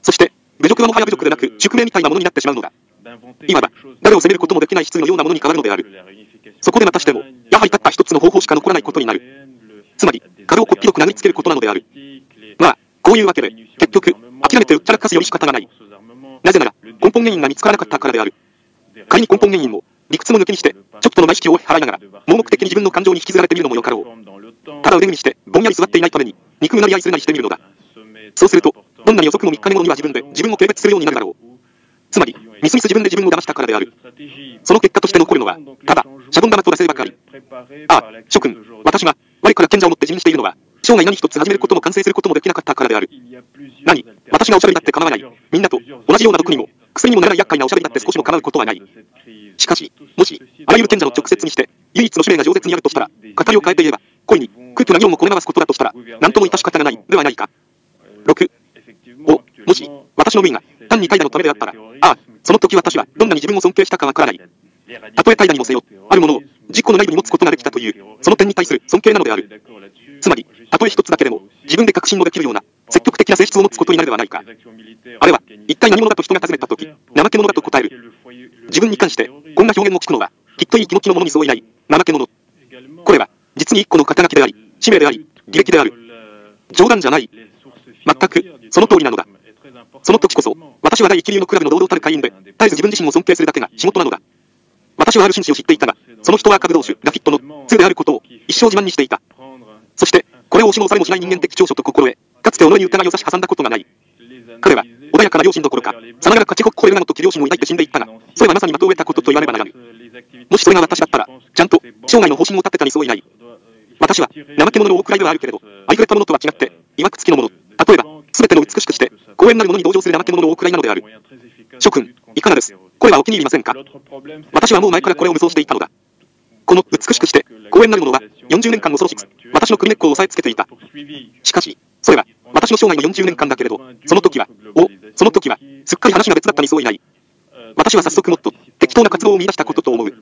そして、侮辱はもはや侮辱でなく、宿命みたいなものになってしまうのだ。いわば、誰を責めることもできない質のようなものに変わるのである。そこでまたしても、やはりたった一つの方法しか残らないことになる。つまり、壁をこっぴどく殴りつけることなのである。まあ、こういうわけで、結局、諦めてうっちゃらかすより仕方がない。なぜなら、根本原因が見つからなかったからである。仮に根本原因も、理屈も抜きにして、ちょっとの内識を払いながら、盲目的に自分の感情に引きずられてみるのもよかろう。ただ腕組みして、ぼんやり座っていないために、憎むなり愛するなりしてみるのだ。そうすると、どんなに遅くも3日目ものには自分で自分を軽蔑するようになるだろう。つまり、みすみす自分で自分を騙したからである。その結果として残るのは、ただ、シャボン玉と惰性ばかり。ああ、諸君、私が、我から賢者を持って自認しているのは、生涯何一つ始めることも完成することもできなかったからである。何私がおしゃべりだって構わない。みんなと、同じような毒にも、薬にもならない厄介なおしゃべりだって少しも構うことはない。しかし、もし、あらゆる賢者の直接にして、唯一の使命が饒舌にあるとしたら、語りを変えて言えば、恋に、空虚な議論をこね回すことだとしたら、何とも致し方がない、ではないか。6、お、もし、私の無意が、単に怠惰のためであったら、ああ、その時私は、どんなに自分を尊敬したかわからない。たとえ怠惰にもせよ、あるものを、自己の内部に持つことができたという、その点に対する尊敬なのである。つまり、たとえ一つだけでも、自分で確信のできるような、積極的な性質を持つことになるではないか。あれは、一体何者だと人が尋ねたとき、怠け者だと答える。自分に関して、こんな表現を聞くのは、きっといい気持ちのものに相違ない、怠け者。これは、実に一個の肩書きであり、使命であり、履歴である。冗談じゃない。全く、その通りなのだ。その時こそ、私は第一流のクラブの堂々たる会員で、絶えず自分自身を尊敬するだけが仕事なのだ。私はある紳士を知っていたが、その人は株同種、ラフィットの2であることを一生自慢にしていた。そして、これを押しも押されもしない人間的長所と心得、かつて己に疑いを差し挟んだことがない。彼は、穏やかな良心どころか、さながら勝ち誇れるなどと気良心を抱いて死んでいったが、それはまさに的を得たことと言わねばならぬ。もしそれが私だったら、ちゃんと、生涯の方針を立てたにそういない。私は、怠け者の大くらいではあるけれど、ありふれたものとは違って、曰くつきのもの、例えば、すべての美しくして、公園なるものに同情する怠け者の大くらいなのである。諸君、いかがです？これはお気に入りませんか？私はもう前からこれを無双していたのだ。この美しくして、公園なるものは、40年間恐ろしく、私の首根っこを押さえつけていた。しかし、それは、私の生涯の40年間だけれど、その時は、お、その時は、すっかり話が別だったにそういない。私は早速もっと、適当な活動を見出したことと思う。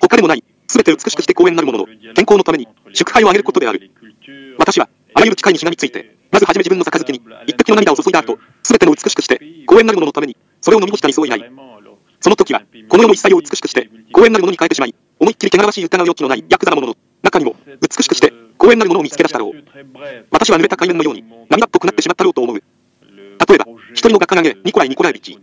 他でもない、すべて美しくして公園なるものの、健康のために、祝杯をあげることである。私は、あらゆる機会にしがみついて、まずはじめ自分の杯に、一滴の涙を注いだ後、すべての美しくして、公園なるもののために、それを飲み干したにそういない。その時は、この世の一切を美しくして、公園なるものに変えてしまい、思いっきり汚らしい疑う余地のないヤクザなものの、中にも、美しくして、公園なるものを見つけ出したろう。私は濡れた海面のように、涙っぽくなってしまったろうと思う。例えば、一人の画家がげ、ニコライ・ニコライビッチ。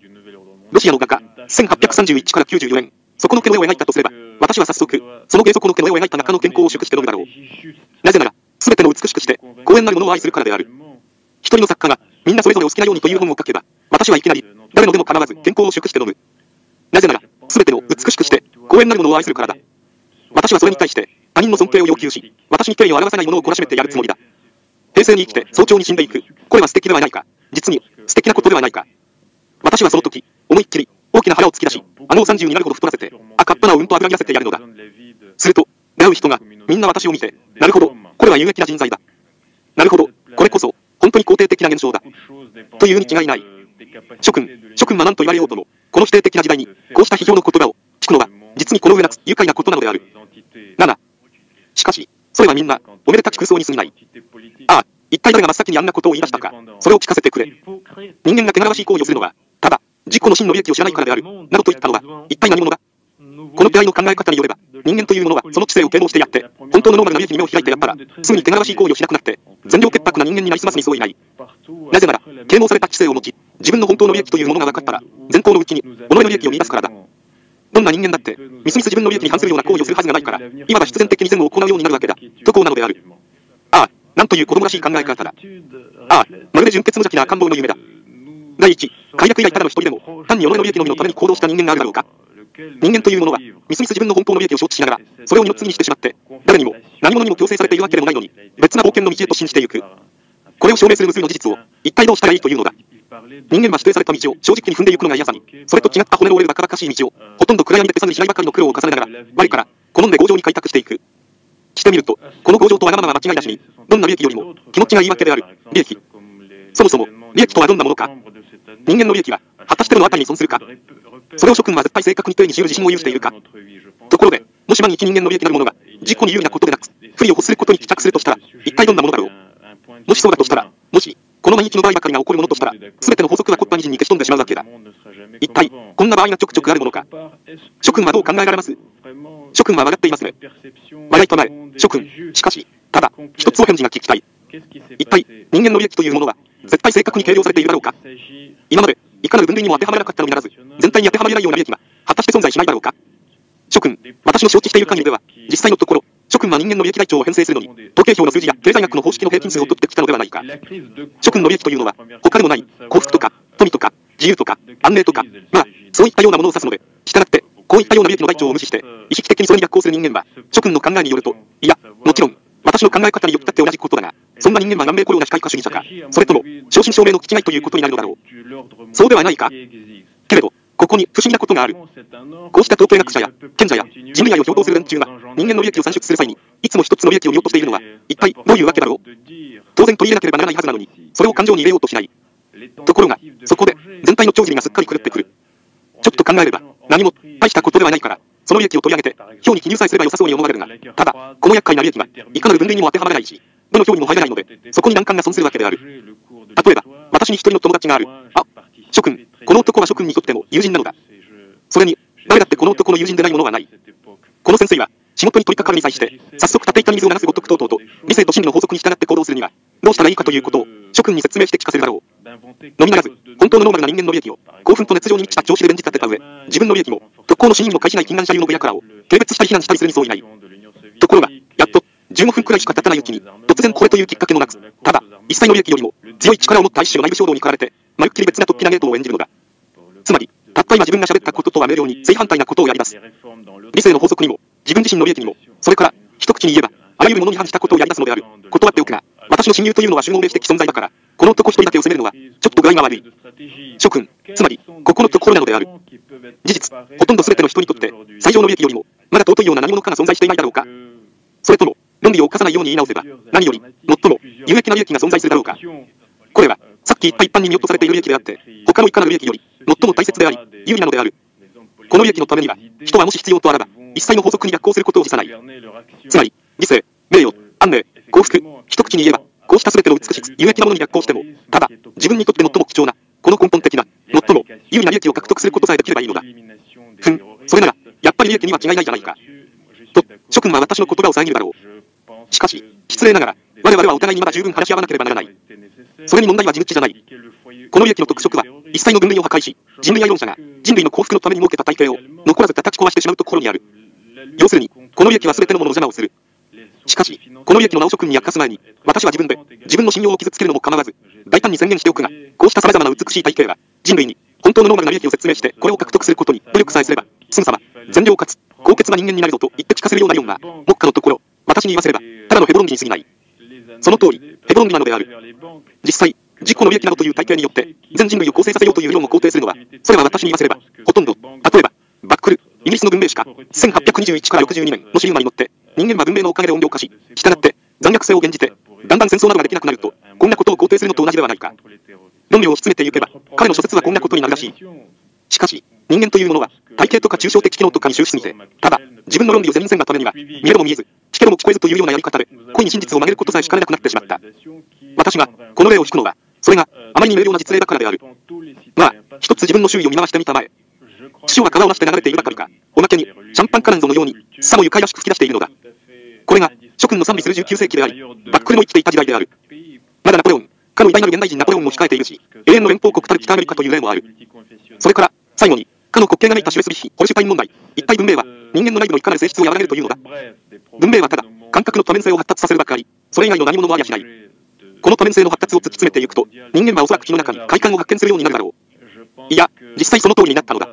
ロシアの画家、1831から94年、そこの毛の絵を描いたとすれば、私は早速、その芸そこの毛の絵を描いた中の健康を祝して飲むだろう。なぜなら、すべての美しくして、公園なるものを愛するからである。一人の作家が、みんなそれぞれお好きなようにという本を書けば、私はいきなり、誰のでも構わず健康を祝して飲む。なぜなら、すべての美しくして、公園なるものを愛するからだ。私はそれに対して、他人の尊敬を要求し、私に敬意を表さないものを懲らしめてやるつもりだ。平成に生きて早朝に死んでいく。これは素敵ではないか。実に、素敵なことではないか。私はその時、思いっきり、大きな腹を突き出し、あの30になるほど太らせて、赤っ鼻をうんと油ぎらせてやるのだ。すると、出会う人が、みんな私を見て、なるほど、これは有益な人材だ。なるほど、これこそ、本当に肯定的な現象だ。というに違いない。諸君、諸君は何と言われようとも、この否定的な時代に、こうした批評の言葉を、聞くのは、実にこの上なく愉快なことなのである。7。しかし、それはみんな、おめでたき空想に過ぎない。ああ、一体誰が真っ先にあんなことを言い出したか、それを聞かせてくれ。人間が汚らしい行為をするのは、ただ、自己の真の利益を知らないからである、などと言ったのは、一体何者だ？この手合いの考え方によれば、人間というものはその知性を啓蒙してやって、本当のノーマルな利益に目を開いてやったら、すぐに汚らしい行為をしなくなって、全量潔白な人間になりすますにそういない。なぜなら、啓蒙された知性を持ち、自分の本当の利益というものが分かったら、前方のうちに、己の利益を見出すからだ。どんな人間だって、みすみす自分の利益に反するような行為をするはずがないから、いわば必然的に善を行うようになるわけだ。とこうなのである。ああ、なんという子供らしい考え方だ。ああ、まるで純潔無邪気な赤ん坊の夢だ。第一、快楽以来ただの一人でも、単に己の利益のみのために行動した人間があるだろうか。人間というものは、みすみす自分の本当の利益を承知しながら、それを二の次にしてしまって、誰にも、何者にも強制されているわけでもないのに、別な冒険の道へと信じてゆく。これを証明する無数の事実を、一体どうしたらいいというのだ。人間は指定された道を正直に踏んでいくのが嫌さに、それと違った骨の折れるバカバカしい道を、ほとんど暗闇で手探りしないばかりの苦労を重ねながら、我から、好んで強情に開拓していく。してみると、この強情とわがままは間違いなしに、どんな利益よりも、気持ちがいいわけである、利益。そもそも、利益とはどんなものか？人間の利益は、果たしてどのあたりに損するか？それを諸君は絶対正確に定にし得る自信を有しているか？ところで、もし万一人間の利益なるものが、自己に有利なことでなく、不利を欲することに帰着するとしたら、一体どんなものだろう？もしそうだとしたら、もし、この万一の場合ばかりが起こるものとしたら、すべての法則はコッパに人に消し飛んでしまうわけだ。一体、こんな場合がちょくちょくあるものか？諸君はどう考えられます？諸君は笑っていますね。笑いとまえ、諸君、しかし、ただ、一つお返事が聞きたい。一体、人間の利益というものは、絶対正確に計量されているだろうか今まで、いかなる分類にも当てはまらなかったのにならず、全体に当てはまれないような利益は、果たして存在しないだろうか諸君、私の承知している限りでは、実際のところ、諸君は人間の利益台帳を編成するのに、統計表の数字や経済学の方式の平均数を取ってきたのではないか。諸君の利益というのは、他でもない、幸福とか、富とか、自由とか、安寧とか、まあ、そういったようなものを指すので、従って、こういったような利益の台帳を無視して、意識的にそれに逆行する人間は、諸君の考えによると、いや、もちろん、私の考え方によってって同じことだが、そんな人間は南米雇用な機械化主義者か、それとも、正真正銘の聞きないということになるのだろう。そうではないかけれど、ここに不思議なことがある。こうした統計学者や賢者や人類愛を標榜する連中が人間の利益を算出する際に、いつも一つの利益を見落としているのは、一体どういうわけだろう当然取り入れなければならないはずなのに、それを感情に入れようとしない。ところが、そこで全体の帳尻がすっかり狂ってくる。ちょっと考えれば、何も大したことではないから、その利益を取り上げて、表に記入さえすれば良さそうに思われるが、ただ、この厄介な利益はいかなる分類にも当てはまらないし、どの表にも入らないので、そこに難関が損するわけである。例えば、私に一人の友達がある。あ、諸君、この男は諸君にとっても友人なのだ。それに、誰だってこの男の友人でないものはない。この先生は、仕事に取り掛かるに際して、早速縦板に水を流すごとくとうとうと、理性と真理の法則に従って行動するには、どうしたらいいかということを、諸君に説明して聞かせるだろう。のみならず、本当のノーマルな人間の利益を、興奮と熱情に満ちた調子で連じ立てた上、自分の利益も、特攻の死人も介しない禁断者流の親からを、軽蔑したり非難したりするにそういない。ところが、やっと、15分くらいしか経たないうちに、突然これというきっかけもなく、ただ、一切の利益よりも、強い力を持った一種の内部衝動に駆られて、まるっきり別な突飛なゲートを演じるのだ。つまり、たった今自分が喋ったこととは明瞭に正反対なことをやり出す。理性の法則にも、自分自身の利益にも、それから、一口に言えば、あらゆるものに反したことをやり出すのである。断っておくが、私の親友というのは集合名詞的存在だから、この男一人だけを責めるのは、ちょっと具合が悪い。諸君、つまり、ここのところなのである。事実、ほとんど全ての人にとって、最上の利益よりも、まだ尊いような何者かが存在していないだろうか。それとも、論理を犯さないように言い直せば、何より、最も、有益な利益が存在するだろうか。これは、さっき言った一般に見落とされている利益であって、他のいかなる利益より、最も大切であり、有利なのである。この利益のためには、人はもし必要とあらば、一切の法則に逆行することを辞さない。つまり、理性、名誉、安寧、幸福、一口に言えば、こうした全ての美しく有益なものに逆行しても、ただ、自分にとって最も貴重な、この根本的な、最も有利な利益を獲得することさえできればいいのだ。ふん、それなら、やっぱり利益には違いないじゃないか。と、諸君は私の言葉を遮るだろう。しかし、失礼ながら、我々はお互いにまだ十分話し合わなければならない。それに問題は地口じゃない。この利益の特色は、一切の分類を破壊し、人類愛論者が人類の幸福のために設けた体系を残らず叩き壊してしまうところにある。要するに、この利益は全てのものの邪魔をする。しかし、この利益の直諸君に役かす前に、私は自分で、自分の信用を傷つけるのも構わず、大胆に宣言しておくが、こうした様々な美しい体系は、人類に、本当のノーマルな利益を説明して、これを獲得することに努力さえすれば、すぐさま、善良かつ、高潔な人間になるぞと言って聞かせるような理論が、目下のところ、私に言わせれば、ただのヘボロンギに過ぎない。その通り、ヘボロンギなのである。実際、自己の利益などという体系によって、全人類を構成させようという理論を肯定するのは、それは私に言わせれば、ほとんど、例えば、バックル、イギリスの文明史家、1821から62年のシルマに乗って、人間は文明のおかげで音量化し、従って、残虐性を減じて、だんだん戦争などができなくなると、こんなことを肯定するのと同じではないか。論理を詰めていけば、彼の諸説はこんなことになるらしい。しかし、人間というものは、体系とか抽象的機能とかに終始すぎて、ただ、自分の論理を全然がためには、見えるも見えず、聞けるも聞こえずというようなやり方で、故意に真実を曲げることさえしかねなくなってしまった。私が、この例を引くのは、それがあまりに明瞭な実例だからである。まあ、一つ自分の周囲を見回してみたまえ。潮が川をなして流れているばかりか、おまけに、シャンパンカランゾのように、さも愉快らしく吹き出しているのだ。これが、諸君の賛美する19世紀であり、バックルの生きていた時代である。まだナポレオン、かの偉大なる現代人ナポレオンも控えているし、永遠の連邦国たる北アメリカという例もある。それから、最後に、かの国境がめいた示すべき、ホルシュタイン問題。一体文明は、人間の内部のいかなる性質を和らげるというのだ。文明はただ、感覚の多面性を発達させるばかり、それ以外の何者もありゃしない。この多面性の発達を突き詰めていくと、人間はおそらく気の中に快感を発見するようになるだろう。いや、実際その通りになったのだ。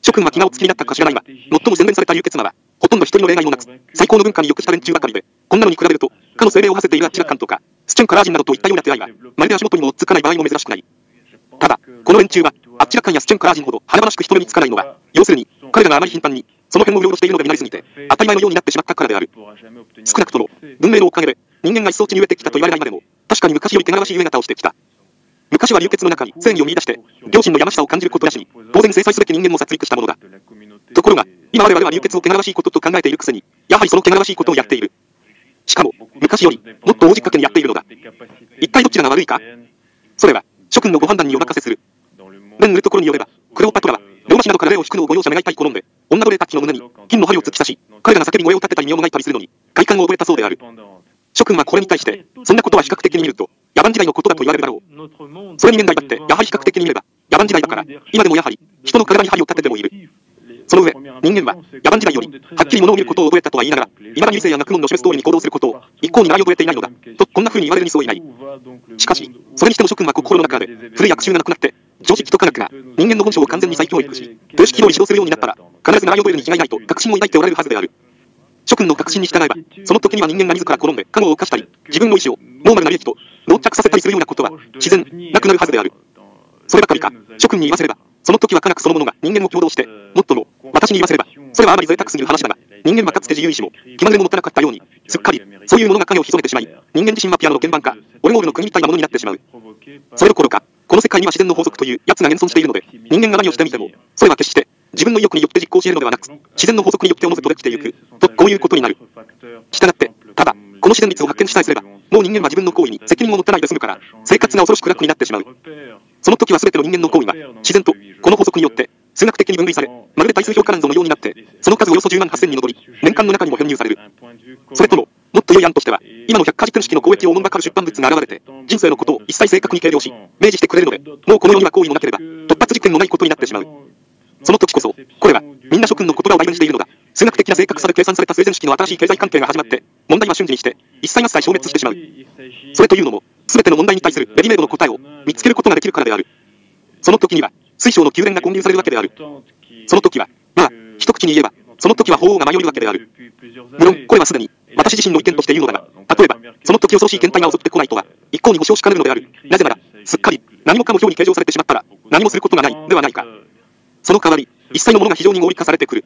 諸君は気がおつきになったか知らないが、最も洗練された流血魔は、ほとんど一人の例外もなく、最高の文化によくした連中ばかりで、こんなのに比べると、かの精霊を馳せているアッチラカンとか、スチュンカラージンなどといったような手合いは、まるで足元にもつかない場合も珍しくない。ただ、この連中は、アッチラカンやスチュンカラージンほど華々しく人目につかないのは、要するに、彼らがあまり頻繁に、その辺をうろうろしているのが見慣れすぎて、当たり前のようになってしまったからである。少なくとも、文明のおかげで、人間が一層地に植えてきたと言われないまでも、確かに昔より汚らしい植え方をしてきた。昔は流血の中に正義を見出して、両親の山下を感じることなしに、当然制裁すべき人間も殺戮したものだ。ところが、今我々は流血を汚らしいことと考えているくせに、やはりその汚らしいことをやっている。しかも、昔より、もっと大じっかけにやっているのだ。一体どちらが悪いかそれは、諸君のご判断にお任せする。連ぬるところによれば、クレオパトラは、両足などから霊を引くのをご容赦願いたい好んで、女奴隷たちの胸に、金の針を突き刺し、彼らが叫び声を立てたり身をもがいたりするのに、快感を覚えたそうである。諸君はこれに対して、そんなことは比較的に見ると、野蛮時代のことだと言われるだろう。それに現代だって、やはり比較的に見れば、野蛮時代だから、今でもやはり、人の体に針を立ててもいる。その上、人間は、野蛮時代より、はっきり物を見ることを覚えたとは言いながら、未だに理性や学問の示す通りに行動することを、一向に習い覚えていないのだ、と、こんな風に言われるにそういない。しかし、それにしても諸君は心の中で、古い悪習がなくなって、常識と科学が、人間の本性を完全に再教育し、常識を指導するようになったら、必ず習い覚えるに違いないと、確信を抱いておられるはずである。諸君の確信に従えば、その時には人間が自ら転んで、過誤を犯したり、自分の意志を、ノーマルな利益と、同着させたりするようなことは、自然、なくなるはずである。そればかりか、諸君に言わせれば、その時は科学そのものが人間を共同して、もっとも、私に言わせれば、それはあまり贅沢すぎる話だが、人間はかつて自由意志も、気まぐれも持たなかったように、すっかり、そういうものが影を潜めてしまい、人間自身はピアノの鍵盤か、オルゴールの国みたいなものになってしまう。それどころか、この世界には自然の法則というやつが現存しているので、人間が何をしてみても、それは決して、自分の意欲によって実行し得るのではなく、自然の法則によっておのずとできていく、と、こういうことになる。したがって、ただ、この自然律を発見しさえすれば、もう人間は自分の行為に責任を持たないで済むから、生活が恐ろしく楽になってしまう。その時は全ての人間の行為が、自然と、この法則によって、数学的に分類され、まるで対数評価欄像のようになって、その数およそ10万8000に上り、年間の中にも編入される。それとも、もっと良い案としては、今の百科事訓式の公益をおもんばかる出版物が現れて、人生のことを一切正確に計量し、明示してくれるので、もうこの世には行為もなければ、突発事件もないことになってしまう。その時こそ、これは、みんな諸君の言葉を代弁しているのだ。数学的な正確さで計算された性善式の新しい経済関係が始まって、問題は瞬時にして、一切合切消滅してしまう。それというのも、すべての問題に対するレディメイドの答えを見つけることができるからである。その時には、水晶の宮殿が建立されるわけである。その時は、まあ、一口に言えば、その時は法王が迷うわけである。無論、これはすでに、私自身の意見として言うのだが、例えば、その時恐ろしい検体が襲ってこないとは、一向に保証しかねるのである。なぜなら、すっかり、何もかも表に計上されてしまったら、何もすることがない、ではないか。その代わり、一切のものが非常に合理化されてくる。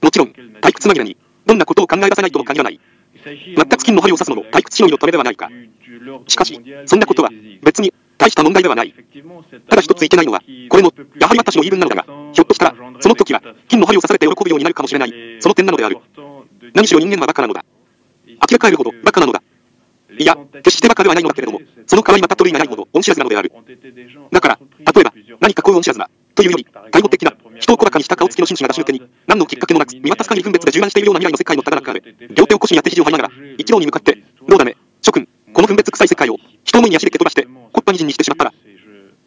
もちろん、退屈紛れに、どんなことを考え出さないとも限らない。全く金の針を刺すのも退屈しのぎのためではないか。しかし、そんなことは、別に、大した問題ではない。ただ一ついけないのは、これも、やはり私の言い分なのだが、ひょっとしたら、その時は、金の針を刺されて喜ぶようになるかもしれない、その点なのである。何しろ人間はバカなのだ。明らかえるほどバカなのだ。いや、決してバカではないのだけれども、その代わりまた取りがないほど恩知らずなのである。だから、例えば、何かこう恩知らずな、というより、介護的な、人を小高にした顔つきの紳士が出し抜けに、何のきっかけもなく、見渡す限り分別で充満しているような未来の世界のただ中で、両手を腰にやって肘を張りながら、一郎に向かって、どうだね、諸君、この分別臭い世界を、人思いに足で蹴飛ばして、コッパ二人にしてしまったら、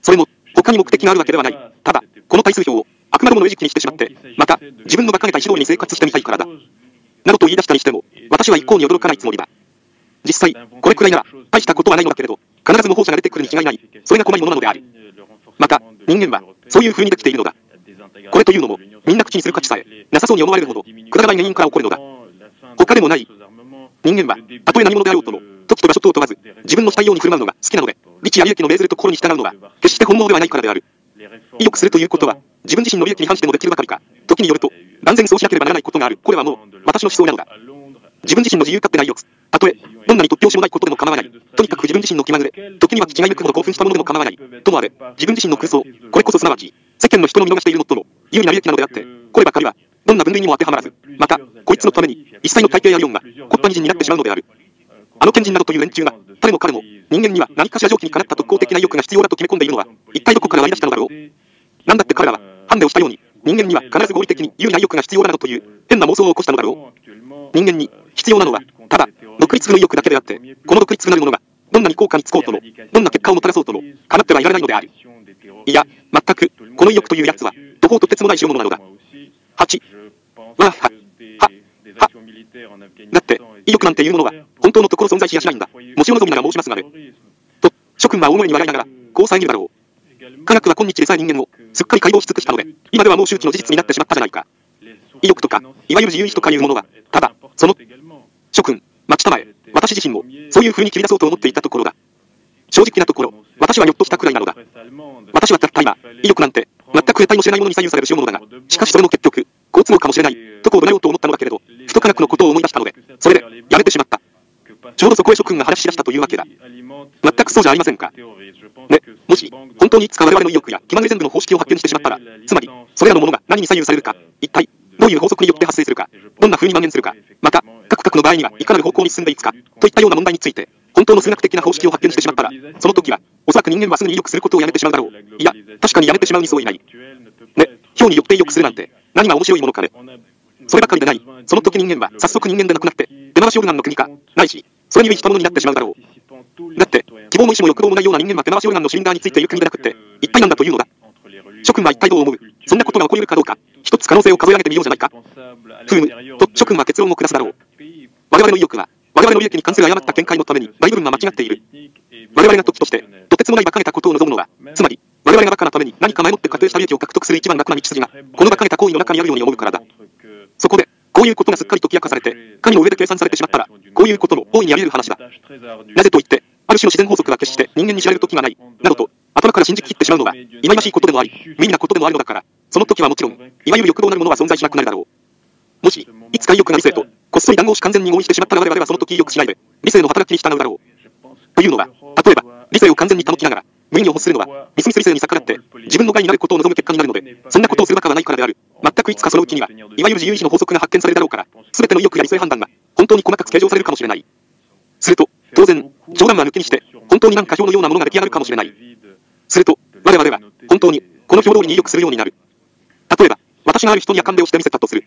それも、他に目的があるわけではない。ただ、この対数表を、あくまでもの餌食にしてしまって、また、自分の馬鹿げた石通りに生活してみたいからだ。などと言い出したにしても、私は一向に驚かないつもりだ。実際、これくらいなら、大したことはないのだけれど、必ず模倣者が出てくるに違いない。それが困りものなのである。また、人間は、そういう風にできているのだ。これというのも、みんな口にする価値さえ、なさそうに思われるほど、くだらない原因から起こるのだ。他でもない。人間は、たとえ何者であろうとも、時と場所とを問わず、自分のしたいように振る舞うのが好きなので、利や利益の命ずると心に従うのは、決して本望ではないからである。意欲するということは、自分自身の利益に反してもできるばかりか、時によると、断然そうしなければならないことがある。これはもう、私の思想なのだ。自分自身の自由勝手な意欲、たとえ、どんなに突拍子もないことでも構わない。とにかく自分自身の気まぐれ、時には気違い抜くほど興奮したものでも構わない。ともあれ、自分自身の空想、これこそすなわち、世間の人の見逃している最も、有利な利益なのであって、こればかりは、どんな分類にも当てはまらず、また、こいつのために、一切の体系やイオンが、コッパ二人になってしまうのである。あの賢人などという連中が、誰も彼も、人間には何かしら蒸気にかなった特攻的な意欲が必要だと決め込んでいるのは、一体どこから割り出したのだろう。なんだって彼らは、ハンデをしたように、人間には必ず合理的に有利な意欲が必要だなどという、変な妄想を起こしたのだろう。人間に、必要なのは、ただ、独立する意欲だけであって、この独立なるものが、どんなに効果につこうとも、どんな結果をもたらそうとも、叶ってはいられないのである。いや、全く、この意欲というやつは、途方とてつもない代物なのだ。8、わは、は、は。だって、意欲なんていうものは、本当のところ存在しやしないんだ。もしお望みなら申しますがね。と、諸君は大声に笑いながら、こう遮るだろう。科学は今日でさえ人間を、すっかり解剖し尽くしたので、今ではもう周知の事実になってしまったじゃないか。意欲とか、いわゆる自由意志とかいうものは、ただ、その、諸君、待ちたまえ、私自身も、そういう風に切り出そうと思っていたところだ。正直なところ、私はひょっとしたくらいなのだ。私はたった今、威力なんて、全く得体も知れないものに左右される代物だが、しかしそれも結局、好都合かもしれない、とこう怒鳴ろうと思ったのだけれど、ふと科学のことを思い出したので、それで、やめてしまった。ちょうどそこへ諸君が話し出したというわけだ。全くそうじゃありませんか。ね、もし、本当にいつか我々の意欲や気まぐれ全部の方式を発見してしまったら、つまり、それらのものが何に左右されるか、一体、どういう法則によって発生するか、どんな風に蔓延するか、また、各国の場合にはいかなる方向に進んでいくか、といったような問題について、本当の数学的な方式を発見してしまったら、その時は、おそらく人間はすぐに意欲することをやめてしまうだろう。いや、確かにやめてしまうにそういない。ね、表によって意欲するなんて、何が面白いものかね。そればかりでない。その時人間は早速人間でなくなって、出回しオルガンの国か、ないし、それに類したものになってしまうだろう。だって、希望も意志も欲望もないような人間は手回しオルガンのシリンダーについている国でなくって、一体なんだというのだ。諸君は一体どう思う？そんなことが起こり得るかどうか、一つ可能性を数え上げてみようじゃないか。ふむ、と諸君は結論を下すだろう。我々の意欲は、我々の利益に関する誤った見解のために大部分は間違っている。我々が時として、とてつもない馬鹿げたことを望むのは、つまり、我々が馬鹿なために何か前もって仮定した利益を獲得する一番楽な道筋が、この馬鹿げた行為の中にあるように思うからだ。そこで、こういうことがすっかり解き明かされて、神の上で計算されてしまったら、こういうことも大いにあり得る話だ。なぜと言って、ある種の自然法則は決して人間に知られる時がない、などと、頭から信じきってしまうのは、忌々しいことでもあり、無意味なことでもあるのだから、その時はもちろん、いわゆる欲望なるものは存在しなくなるだろう。もし、いつか意欲が理性と、こっそり談合し完全に合意してしまったら我々はその時意欲しないで、理性の働きに従うだろう。というのは、例えば、理性を完全に保ちながら、無意味を欲するのは、みすみす理性に逆らって、自分の害になることを望む結果になるので、そんなことをするばかはないからである。全くいつかそのうちには、いわゆる自由意志の法則が発見されるだろうから、すべての意欲や理性判断が、本当に細かく計上されるかもしれない。すると、当然、冗談は抜きにして、本当になんか表のようなものが出来上がるかもしれない。すると、我々は、本当に、この表通りに意欲するようになる。例えば、私がある人に赤んべをしてみせたとする。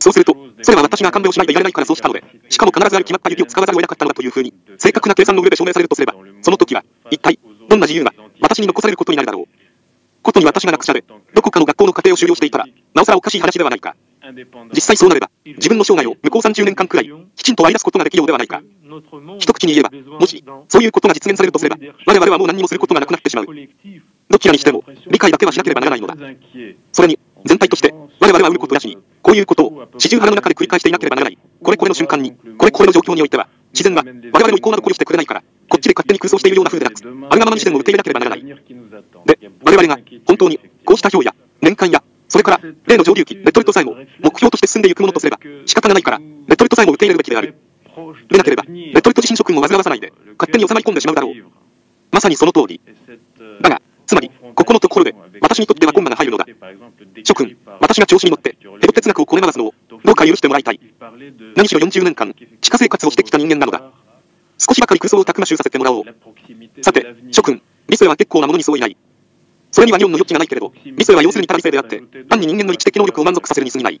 そうすると、それは私が赤んべをしないといられないからそうしたので、しかも必ずある決まった指を使わざるを得なかったのだというふうに、正確な計算の上で証明されるとすれば、その時は、一体、どんな自由が、私に残されることになるだろう。ことに私がなくされ、どこかの学校の家庭を修了していたら、なおさらおかしい話ではないか。実際そうなれば、自分の生涯を向こう30年間くらい、きちんと割り出すことができようではないか。一口に言えば、もし、そういうことが実現されるとすれば、我々はもう何にもすることがなくなってしまう。どちらにしても、理解だけはしなければならないのだ。それに、全体として、我々は売ることなしに、こういうことを、四十腹の中で繰り返していなければならない。これこれの瞬間に、これこれの状況においては、自然は、我々の意向など考慮してくれないから、こっちで勝手に空想しているような風でなく、あるがままの自然を受け入れなければならない。で、我々が、本当に、こうした表や、年間や、それから、例の上流期、レトリットさえも、目標として進んでいくものとすれば、仕方がないから、レトリットさえも受け入れるべきである。でなければ、レトリット自身諸君を煩わさないで、勝手に収まり込んでしまうだろう。まさにその通り。だが、つまり、ここのところで、私にとってはコンマが入るのだ。諸君、私が調子に乗って、ヘボ哲学をこね回すのを、どうか許してもらいたい。何しろ40年間、地下生活をしてきた人間なのだ。少しばかり空想をたくましゅうさせてもらおう。さて、諸君、理性は結構なものにそういない。それには議論の余地がないけれど、理性は要するにただ理性であって、単に人間の一知的能力を満足させるに過ぎない。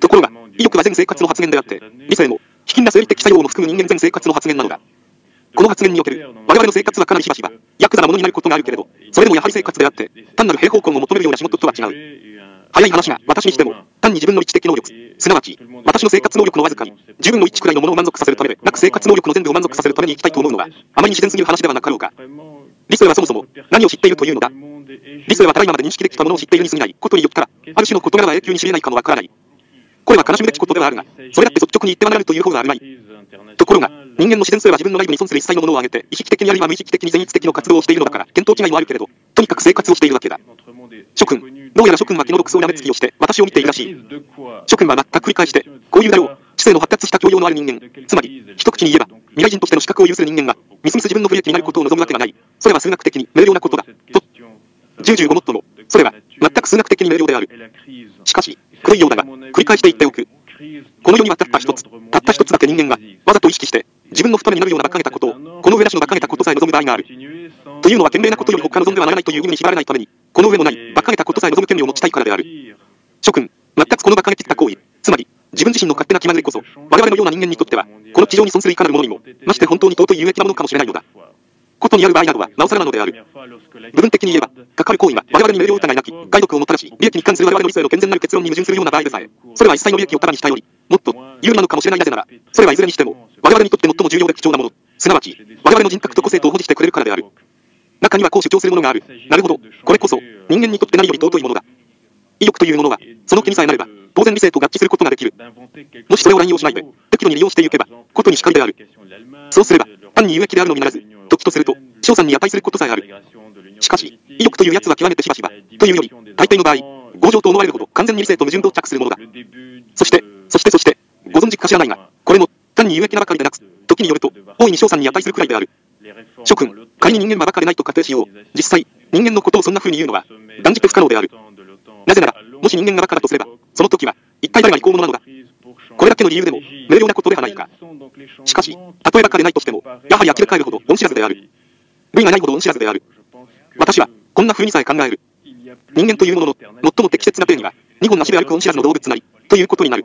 ところが、意欲は全生活の発言であって、理性も、危険な生理的作用を含む人間全生活の発言なのだ。この発言における、我々の生活はかなりしばしば、ヤクザなものになることがあるけれど、それでもやはり生活であって、単なる平方根を求めるような仕事とは違う。早い話が、私にしても、単に自分の一知的能力、すなわち、私の生活能力のわずかに、十分の一くらいのものを満足させるためで、なく生活能力の全部を満足させるために行きたいと思うのは、あまりに自然すぎる話ではなかろうか。理性はそもそも、何を知っているというのだ。理性はただいままで認識できたものを知っているに過ぎないことによったら、ある種の事柄は永久に知れないかもわからない。これは悲しむべきことではあるが、それだって率直に言ってはならぬという方があるまい。ところが、人間の自然性は自分の内部に損する一切のものを挙げて、意識的にあるいは無意識的に善逸的の活動をしているのだから、見当違いもあるけれど、とにかく生活をしているわけだ。諸君、どうやら諸君は気の独創な目つきをして、私を見ているらしい。諸君は全く繰り返して、こういうだろう、知性の発達した教養のある人間、つまり、一口に言えば、未来人としての資格を有する人間が、みすみす自分の不利益になることを望むわけがない。それは数学的に明瞭なことだ。と、十十五もっとも、それは、全く数学的に明瞭である。しかし、黒いようだが、繰り返して言っておく。この世にはたった一つ、たった一つだけ人間が、わざと意識して、自分の太めになるような馬鹿げたことを、この上なしの馬鹿げたことさえ望む場合がある。というのは賢明なことより他望んではならないという義務に縛られないために、この上もない、馬鹿げたことさえ望む権利を持ちたいからである。諸君、全くこの馬鹿げ切った行為、つまり、自分自身の勝手な気まぐれこそ、我々のような人間にとっては、この地上に損するいかなるものにも、まして本当に尊い有益なものかもしれないのだ。ことにある場合などは、なおさらなのである。部分的に言えば、かかる行為は、我々に明瞭疑いなき、害毒をもたらし、利益に関する我々の理性の健全なる結論に矛盾するような場合でさえ、それは一切の利益をただにしたより、もっと、有利なのかもしれないなぜなら、それはいずれにしても、我々にとって最も重要で貴重なもの、すなわち、我々の人格と個性とを保持してくれるからである。中にはこう主張するものがある。なるほど、これこそ、人間にとって何より尊いものだ。意欲というものは、その気にさえなれば、当然理性と合致することができる。もしそれを乱用しないで、適度に利用していけば、ことにしかりである。そうすれば、単に有益であるのみならず、時とすると、賞賛に値することさえある。しかし、意欲というやつは極めてしばしば、というより、大抵の場合、強情と思われるほど完全に理性と矛盾と着するものだ。そして、そしてそして、ご存知か知らないが、これも、単に有益なばかりでなく、時によると、大いに賞賛に値するくらいである。諸君、仮に人間はバカでないと仮定しよう。実際、人間のことをそんな風に言うのは、断じて不可能である。なぜなら、もし人間がバカだとすれば、その時は、一体誰が利口者なのだ。これだけの理由でも、明瞭なことではないか。しかし、たとえバカでないとしても、やはり呆れ返るほど恩知らずである。類がないほど恩知らずである。私は、こんな風にさえ考える。人間というものの、最も適切な定義は、二本足で歩く恩知らずの動物なり、ということになる。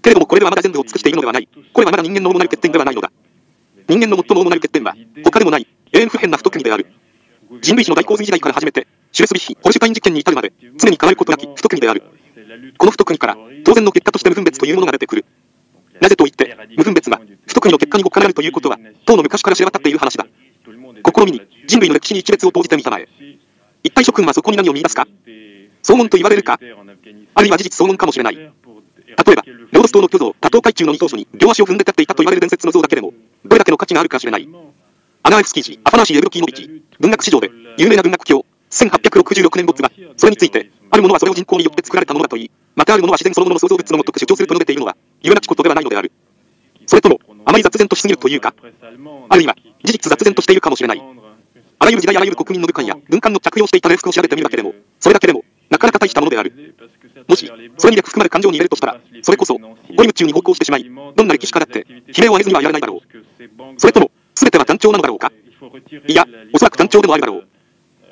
けれどもこれではまだ全部を尽くしているのではない。これはまだ人間の主なる欠点ではないのだ。人間の最も主なる欠点は、他でもない、永遠不変な不特技である。人類史の大洪水時代から始めて、シュレスビッヒ、ホルシュタイン実験に至るまで、常に変わることなき不特技である。この不特技から、当然の結果として無分別というものが出てくる。なぜと言って、無分別が、不得意の結果に誤解あるということは、当の昔から知れ渡っている話だ。試みに、人類の歴史に一列を投じてみたまえ。一体諸君はそこに何を見出すか？総門と言われるか？あるいは事実総門かもしれない。例えば、ロードス島の巨像、多頭海中の二当初に両足を踏んで立っていたと言われる伝説の像だけでも、どれだけの価値があるか知れない。アナーフスキー氏、アファナーシー・エブロキーノビチ、文学史上で、有名な文学教、1866年没は、それについて、あるものはそれを人口によって作られたものだといい、またあるものは自然そのものの創造物のごとく主張すると述べているのは、言うなきことではないのである。それとも、あまり雑然としすぎるというか、あるいは、事実雑然としているかもしれない。あらゆる時代あらゆる国民の武官や軍艦の着用していた礼服を調べてみるだけでも、それだけでも、なかなか大したものである。もし、それに略含まれ感情に入れるとしたら、それこそ、ゴリ宇宙に方向してしまい、どんな歴史家だって、悲鳴を上げずにはいられないだろう。それとも、すべては単調なのだろうか？いや、おそらく単調でもあるだろう。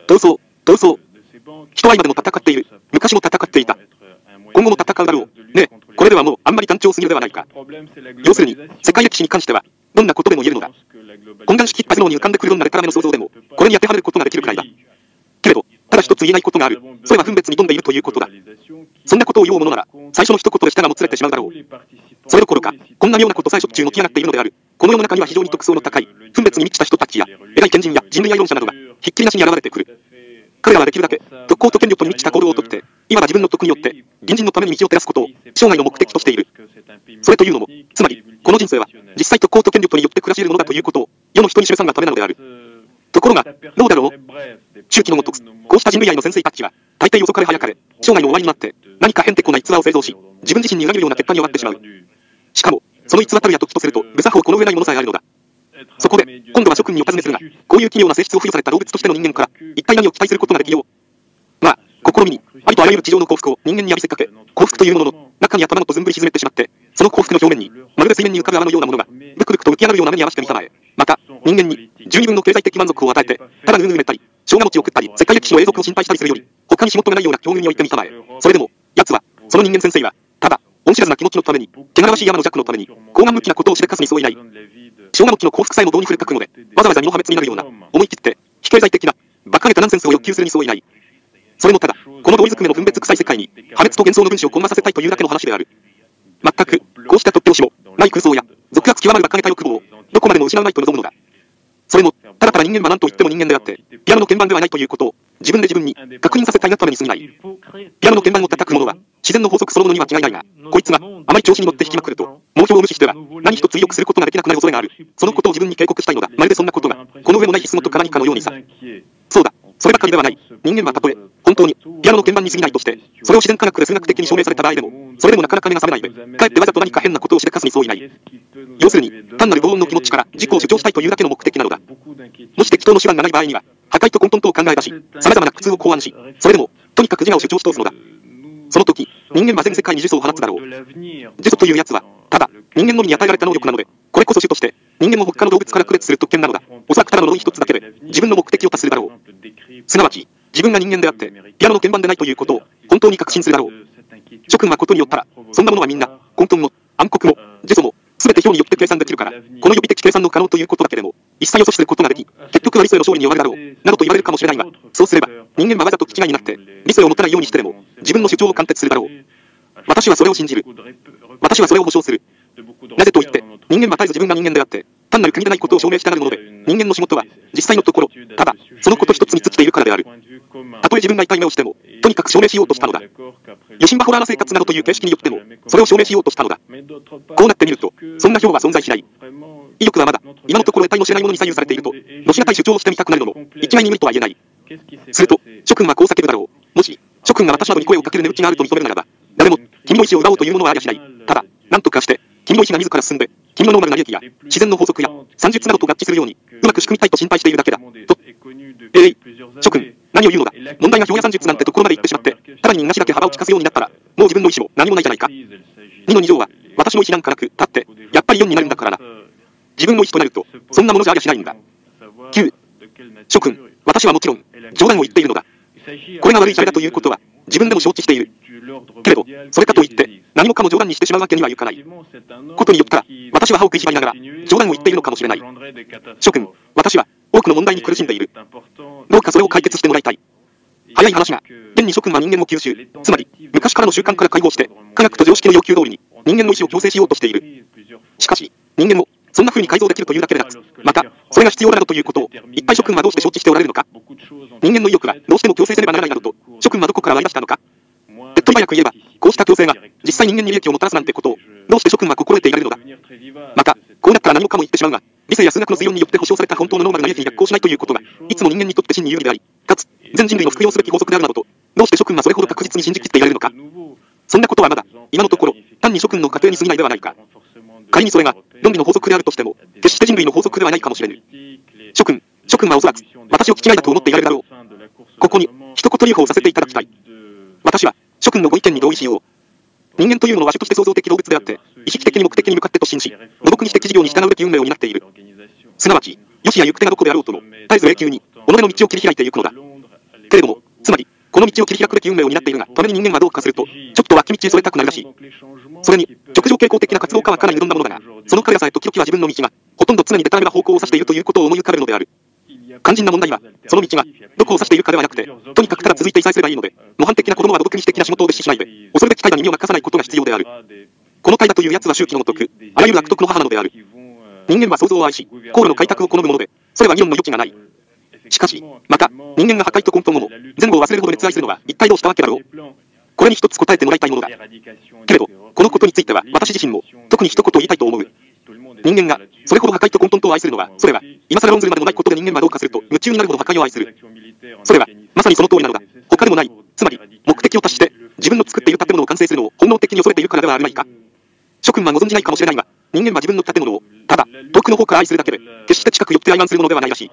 闘争、闘争。人は今でも戦っている。昔も戦っていた。今後も戦うだろう。ねえ、これではもうあんまり単調すぎるではないか。要するに、世界歴史に関しては、どんなことでも言えるのだ。懇願式一発脳に浮かんでくるどんなデタラメの想像でも、これに当てはめることができるくらいだ。けれど、ただ一つ言えないことがある。それは分別に富んでいるということだ。そんなことを言おうものなら、最初の一言で舌がもつれてしまうだろう。それどころか、こんな妙なことさえしょっちゅう起き上がっているのである。この世の中には非常に特捜の高い、分別に満ちた人たちや、偉い賢人や人類愛論者などが、ひっきりなしに現れてくる。彼らはできるだけ、特攻と権力に満ちた行動をとって、今だ自分の徳によって、隣人のために道を照らすことを、生涯の目的としている。それというのも、つまり、この人生は、実際特攻と権力によって暮らし得るものだということを、世の人に示さんがためなのである。ところが、どうだろう？中期のごとく、こうした人類愛の先生たちは、大抵遅かれ早かれ、生涯の終わりになって、何か変てこな逸話を製造し、自分自身に裏切るような結果に終わってしまう。しかも、その逸話たるや時とすると、無作法この上ないものさえあるのだ。そこで、今度は諸君にお尋ねするが、こういう奇妙な性質を付与された動物としての人間から、一体何を期待することができよう？あ、試みに、ありとあらゆる地上の幸福を人間に浴びせかけ、幸福というものの、中に頭のとずんぶり沈めてしまって、その幸福の表面に、まるで水面に浮かぶ泡のようなものが、ブクブクと浮き上がるような目に合わせてみたまえ。また、人間に、十二分の経済的満足を与えて、ただぬぬうめったり、生姜餅を食ったり、世界歴史の永続を心配したりするより、他に仕事がないような境遇に置いてみたまえ。それでも、奴は、その人間先生は、ただ、恩知らずな気持ちのために、汚らわしい山の弱のために、高顔向きなことをしでかすにそういない。生姜餅の幸福さえもどうに触れたくので、わざわざ身の破滅になるような、思い切って、非経済的な、馬鹿げたナンセンスを欲求するにそういない。それもただ、この同意づくめの分別臭い世界に、破滅と幻想の分子を混和させたいというだけの話である。全く、こうした突拍子も、ない空想や、俗圧極まる馬鹿げた欲望を、どこまでも失うまいと望むのだ。それも、ただただ人間は何と言っても人間であって、ピアノの鍵盤ではないということを、自分で自分に確認させたいがために過ぎない。ピアノの鍵盤を叩く者は、自然の法則そのものには違いないが、こいつがあまり調子に乗って弾きまくると、目標を無視しては何一つ意欲することができなくなる恐れがある。そのことを自分に警告したいのだ。まるでそんなことが、この上もない必須のとか何かのようにさ。そうだ、そればかりではない。人間はたとえ、本当に、ピアノの鍵盤に過ぎないとして、それを自然科学で数学的に証明された場合でも、それでもなかなか目が覚めないで、かえってわざと何か変なことをしでかすにそういない。要するに、単なる防音の気持ちから自己を主張したいというだけの目的なのだ。もし適当の手段がない場合には、破壊と混沌とを考え出し、様々な苦痛を考案し、それでも、とにかく自我を主張し通すのだ。その時、人間は全世界に呪詛を放つだろう。呪詛というやつは、ただ、人間のみに与えられた能力なので、これこそ主として、人間も他の動物から区別する特権なのだ。おそらくただの呪い一つだけで、自分の目的を達するだろう。すなわち、自分が人間であって、ピアノの鍵盤でないということを、本当に確信するだろう。諸君はことによったら、そんなものはみんな、混沌も、暗黒も、呪詛も、すべて表によって計算できるから、この予備的計算の可能ということだけでも、一切予想することができ、結局は理性の勝利に終わるだろう、などと言われるかもしれないが、そうすれば、人間はわざと気違いになって、理性を持たないようにしてでも、自分の主張を貫徹するだろう。私はそれを信じる。私はそれを保証する。なぜと言って、人間は絶えず自分が人間であって、単なる国でないことを証明したがるもので、人間の仕事は、実際のところ、ただ、そのこと一つに尽きているからである。たとえ自分が痛い目をしても、とにかく証明しようとしたのだ。余震バホラーな生活などという形式によっても、それを証明しようとしたのだ。こうなってみると、そんな表は存在しない。意欲はまだ、今のところ得体の知れないものに左右されていると、のしがたい主張をしてみたくなるのも、一概に無理とは言えない。すると、諸君はこう叫ぶだろう。もし、諸君が私などに声をかける値打ちがあると認めるならば、誰も、君の意志を奪おうというものはありゃしない。ただ、なんとかして、君の意志が自ら進んで、君のノーマルな利益や、自然の法則や、算術などと合致するように、うまく仕組みたいと心配しているだけだ。と、えい、諸君、何を言うのだ？問題が表や算術なんてところまで行ってしまって、ただに逃がしだけ幅を利かすようになったら、もう自分の意志も何もないじゃないか。2の2乗は、私の意志なんかなく、立って、やっぱり4になるんだからな。自分の意志となると、そんなものじゃありゃしないんだ。9、諸君、私はもちろん、冗談を言っているのだ。これが悪いシャレだということは、自分でも承知している。けれど、それかといって、何もかも冗談にしてしまうわけにはいかない。ことによったら、私は歯を食いしばりながら、冗談を言っているのかもしれない。諸君、私は、多くの問題に苦しんでいる。どうかそれを解決してもらいたい。早い話が、現に諸君は人間を吸収、つまり、昔からの習慣から解放して、科学と常識の要求通りに、人間の意志を強制しようとしている。しかし、人間も、そんな風に改造できるというだけでなく、また、それが必要などということを、一体諸君はどうして承知しておられるのか人間の意欲はどうしても強制せねばならないなどと、諸君はどこから割り出したのか手っ取り早く言えば、こうした強制が、実際人間に利益をもたらすなんてことを、どうして諸君は心得ていられるのだまた、こうなったら何もかも言ってしまうが、理性や数学の水温によって保証された本当のノーマルな利益に逆行しないということが、いつも人間にとって真に有利であり、かつ、全人類の服用すべき法則であるなどと、どうして諸君はそれほど確実に信じきっていられるのかそんなことはまだ、今のところ、単に諸君の家庭に過ぎないではないか。仮にそれが、論理の法則であるとしても、決して人類の法則ではないかもしれぬ。諸君、諸君はおそらく、私を聞き違いだと思っていられるだろう。ここに、一言留保をさせていただきたい。私は、諸君のご意見に同意しよう。人間というものは主として創造的動物であって、意識的に目的に向かって突進し、土木にして事業に従うべき運命を担っている。すなわち、よしや行く手がどこであろうとも、絶えず永久に、己の道を切り開いていくのだ。けれども、つまり、この道を切り開くべき運命を担っているが、ために人間はどうかすると、ちょっと脇道へそれたくなるらしい。それに、直情傾向的な活動家はかなり望んだものだが、その彼らさえ時々は自分の道が、ほとんど常にデタラメな方向を指しているということを思い浮かべるのである。肝心な問題は、その道が、どこを指しているかではなくて、とにかくただ続いていさえすればいいので、模範的な子供は土木に的な仕事を別視しないで、恐るべき怠惰に身を任さないことが必要である。この怠惰という奴は周期のごとく、あらゆる悪徳の母なのである。人間は創造を愛し、航路の開拓を好むもので、それは議論の余地がない。しかし、また、人間が破壊と根本をも、前後を忘れるほど熱愛するのは一体どうしたわけだろう。これに一つ答えてもらいたいものだ。けれど、このことについては私自身も、特に一言言いたいと思う。人間が、それほど破壊と混沌とを愛するのは、それは、今更論ずるまでもないことで人間はどうかすると、夢中になるほど破壊を愛する。それは、まさにその通りなのだ。他でもない。つまり、目的を達して、自分の作っている建物を完成するのを本能的に恐れているからではあるまいか。諸君はご存じないかもしれないが、人間は自分の建物を、ただ、遠くの方から愛するだけで、決して近く寄って愛玩するものではないらしい。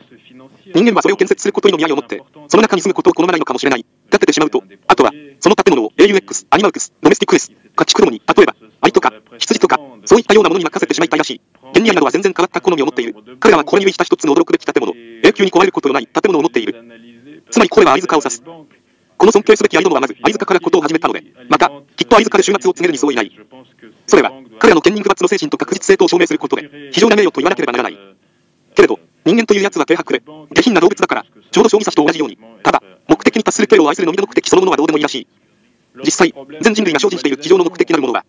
人間はそれを建設することにの見合いを持って、その中に住むことを好まないのかもしれない。建ててしまうと、あとは、その建物を AUX、アニマルクス、ドメスティックレス、家畜どもに、例えば、アリとか、羊とか、そういったようなものに任せてしまいたいらしい。原理愛などは全然変わった好みを持っている。彼らはこれにした一つの驚くべき建物、永久に壊れることのない建物を持っている。つまりこれはアリ塚を指す。この尊敬すべきアリどもはまず、アリ塚からことを始めたので、また、きっとアリ塚で終末を告げるにそういない。それは、彼らの堅忍不罰の精神と確実性とを証明することで、非常な名誉と言わなければならない。けれど、人間という奴は軽薄で、下品な動物だから、ちょうど将棋指しと同じように、ただ、目的に達する経路を愛するのみの目的そのものはどうでもいいらしい。実際、全人類が精進している地上の目的なるものは、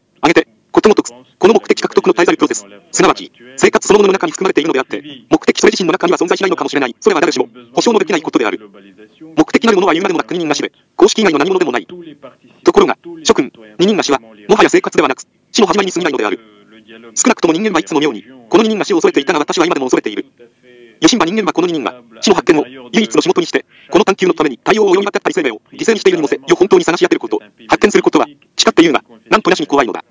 とごと、この目的獲得の滞在プロセス、すなわち、生活そのものの中に含まれているのであって、目的それ自身の中には存在しないのかもしれない。それは誰しも、保証のできないことである。目的なるものは言うまでもなく国人が死べ、公式以外の何者でもない。ところが、諸君、二人が死は、もはや生活ではなく、死の始まりに過ぎないのである。少なくとも人間はいつも妙に、この二人が死を恐れていたが私は今でも恐れている。余震は人間はこの二人が、死の発見を唯一の仕事にして、この探求のために対応を及び渡ったり生命を犠牲にしているにもせ、よ本当に探し当てること、発見することは、誓って言うが、なんとなしに怖いのだ。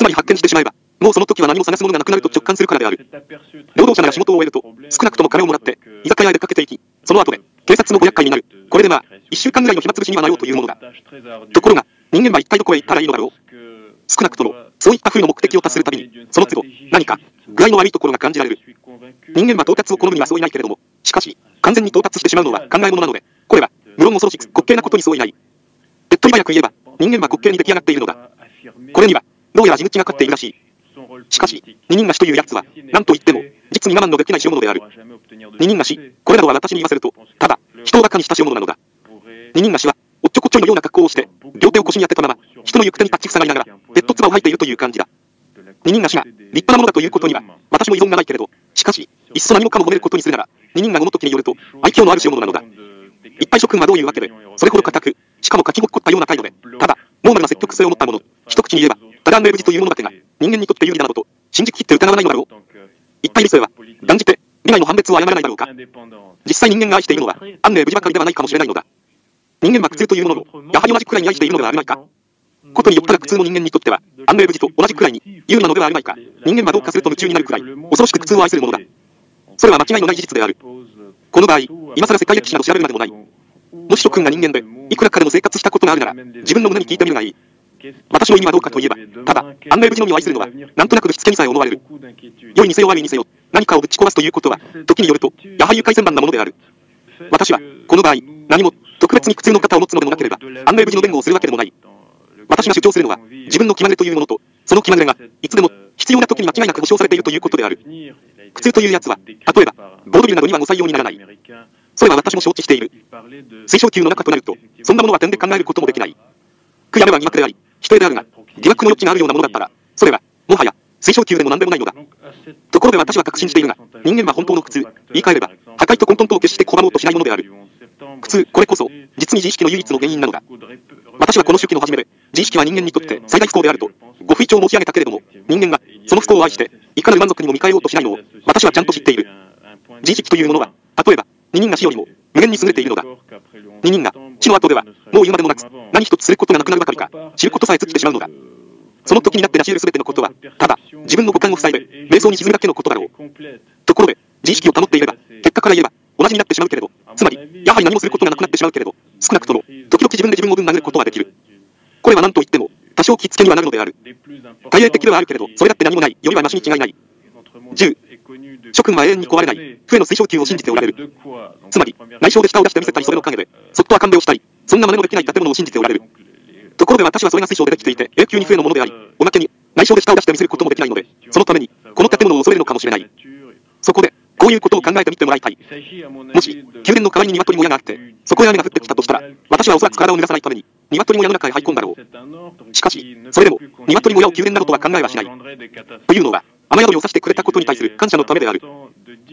つまり発見してしまえば、もうその時は何も探すものがなくなると直感するからである。労働者なら仕事を終えると、少なくとも金をもらって、居酒屋へ出かけていき、その後で、警察のご厄介になる。これでまあ、一週間ぐらいの暇つぶしにはなろうというものだ。ところが、人間は一体どこへ行ったらいいのだろう少なくとも、そういった風の目的を達するたびに、その都度、何か、具合の悪いところが感じられる。人間は到達を好むにはそういないけれども、しかし、完全に到達してしまうのは考え物なので、これは、無論恐ろしく滑稽なことにそういない。手っ取り早く言えば、人間は滑稽に出来上がっているのだ。これには、どうやら地口がかっているらしい。しかし、二人が死という奴は、何と言っても、実に我慢のできない代物である。二人が死、これなどは私に言わせると、ただ、人を馬鹿にした代物なのだ。二人が死は、おっちょこちょいのような格好をして、両手を腰に当てたまま、人の行く手に立ち塞がりながら、ペット唾を吐いているという感じだ。二人が死が、立派なものだということには、私も依存がないけれど、しかし、いっそ何もかも褒めることにするなら、二人がこの時によると、愛嬌のある代物なのだ。一体諸君はどういうわけで、それほど固く、しかも書きごっこったような態度で、ただ、モーマルな積極性を持ったもの、一口に言えば、ただ安寧無事というものだけが、人間にとって有利などと、信じきって疑わないのだろう。一体理性は、断じて、未来の判別を誤らないだろうか。実際人間が愛しているのは、安寧無事ばかりではないかもしれないのだ。人間は苦痛というものを、やはり同じくらいに愛しているのではあるまいか。ことによったら苦痛の人間にとっては、安寧無事と同じくらいに有利なのではあるまいか。人間はどうかすると夢中になるくらい、恐ろしく苦痛を愛するものだ。それは間違いのない事実である。この場合、今更世界歴史など調べるまでもない。もし諸君が人間で、いくらかでも生活したことがあるなら、自分の胸に聞いてみるがいい。私の意味はどうかといえば、ただ、安寧無事のみを愛するのは、なんとなくぶしつけにさえ思われる。良いにせよ悪いにせよ、何かをぶち壊すということは、時によると、やはり愉快千番なものである。私は、この場合、何も、特別に苦痛の方を持つのでもなければ、安寧無事の弁護をするわけでもない。私が主張するのは、自分の気まぐれというものと、その気まぐれが、いつでも、必要な時に間違いなく保証されているということである。苦痛というやつは、例えば、ボードビルなどにはご採用にならない。それは私も承知している。推奨級の中となると、そんなものは点で考えることもできない。悔やめは疑惑であり、否定であるが、疑惑の余地があるようなものだったら、それは、もはや、推奨級でも何でもないのだ。ところで私は確信しているが、人間は本当の苦痛、言い換えれば、破壊と混沌とを決して拒もうとしないものである。苦痛、これこそ、実に自意識の唯一の原因なのだ。私はこの手記の初めで、自意識は人間にとって最大不幸であると、ご不意調申し上げたけれども、人間が、その不幸を愛して、いかなる満足にも見返ろうとしないのを、私はちゃんと知っている。自意識というものは、例えば、二人が死よりも、無限に優れているのだ。二人が、死の後では、もう言うまでもなく、何一つすることがなくなるばかりか、知ることさえ尽きてしまうのだ。その時になって成し得るすべてのことは、ただ、自分の五感を塞いで、瞑想に沈むだけのことだろう。ところで、自意識を保っていれば、結果から言えば、同じになってしまうけれど、つまり、やはり何もすることがなくなってしまうけれど、少なくとも、時々自分で自分をぶん殴ることはできる。これは何と言っても、多少気付けにはなるのである。大栄的ではあるけれど、それだって何もない、よりはマシに違いない。10、諸君は永遠に壊れない、不への推奨級を信じておられる。つまり、内緒で舌を出してみせたり、それの陰で、そっと赤んべをしたり、そんな真似のできない建物を信じておられる。ところで私はそれが推奨でできていて、永久に不へのものであり、おまけに、内緒で舌を出してみせることもできないので、そのために、この建物を恐れるのかもしれない。そこで、こういうことを考えてみてもらいたい。もし、宮殿の代わりに鶏小屋があって、そこへ雨が降ってきたとしたら、私はおそらく体を濡らさないために、鶏小屋の中へ入り込んだろう。しかし、それでも、鶏小屋を宮殿などとは考えはしない。というのは、雨宿りをさせてくれたことに対する感謝のためである。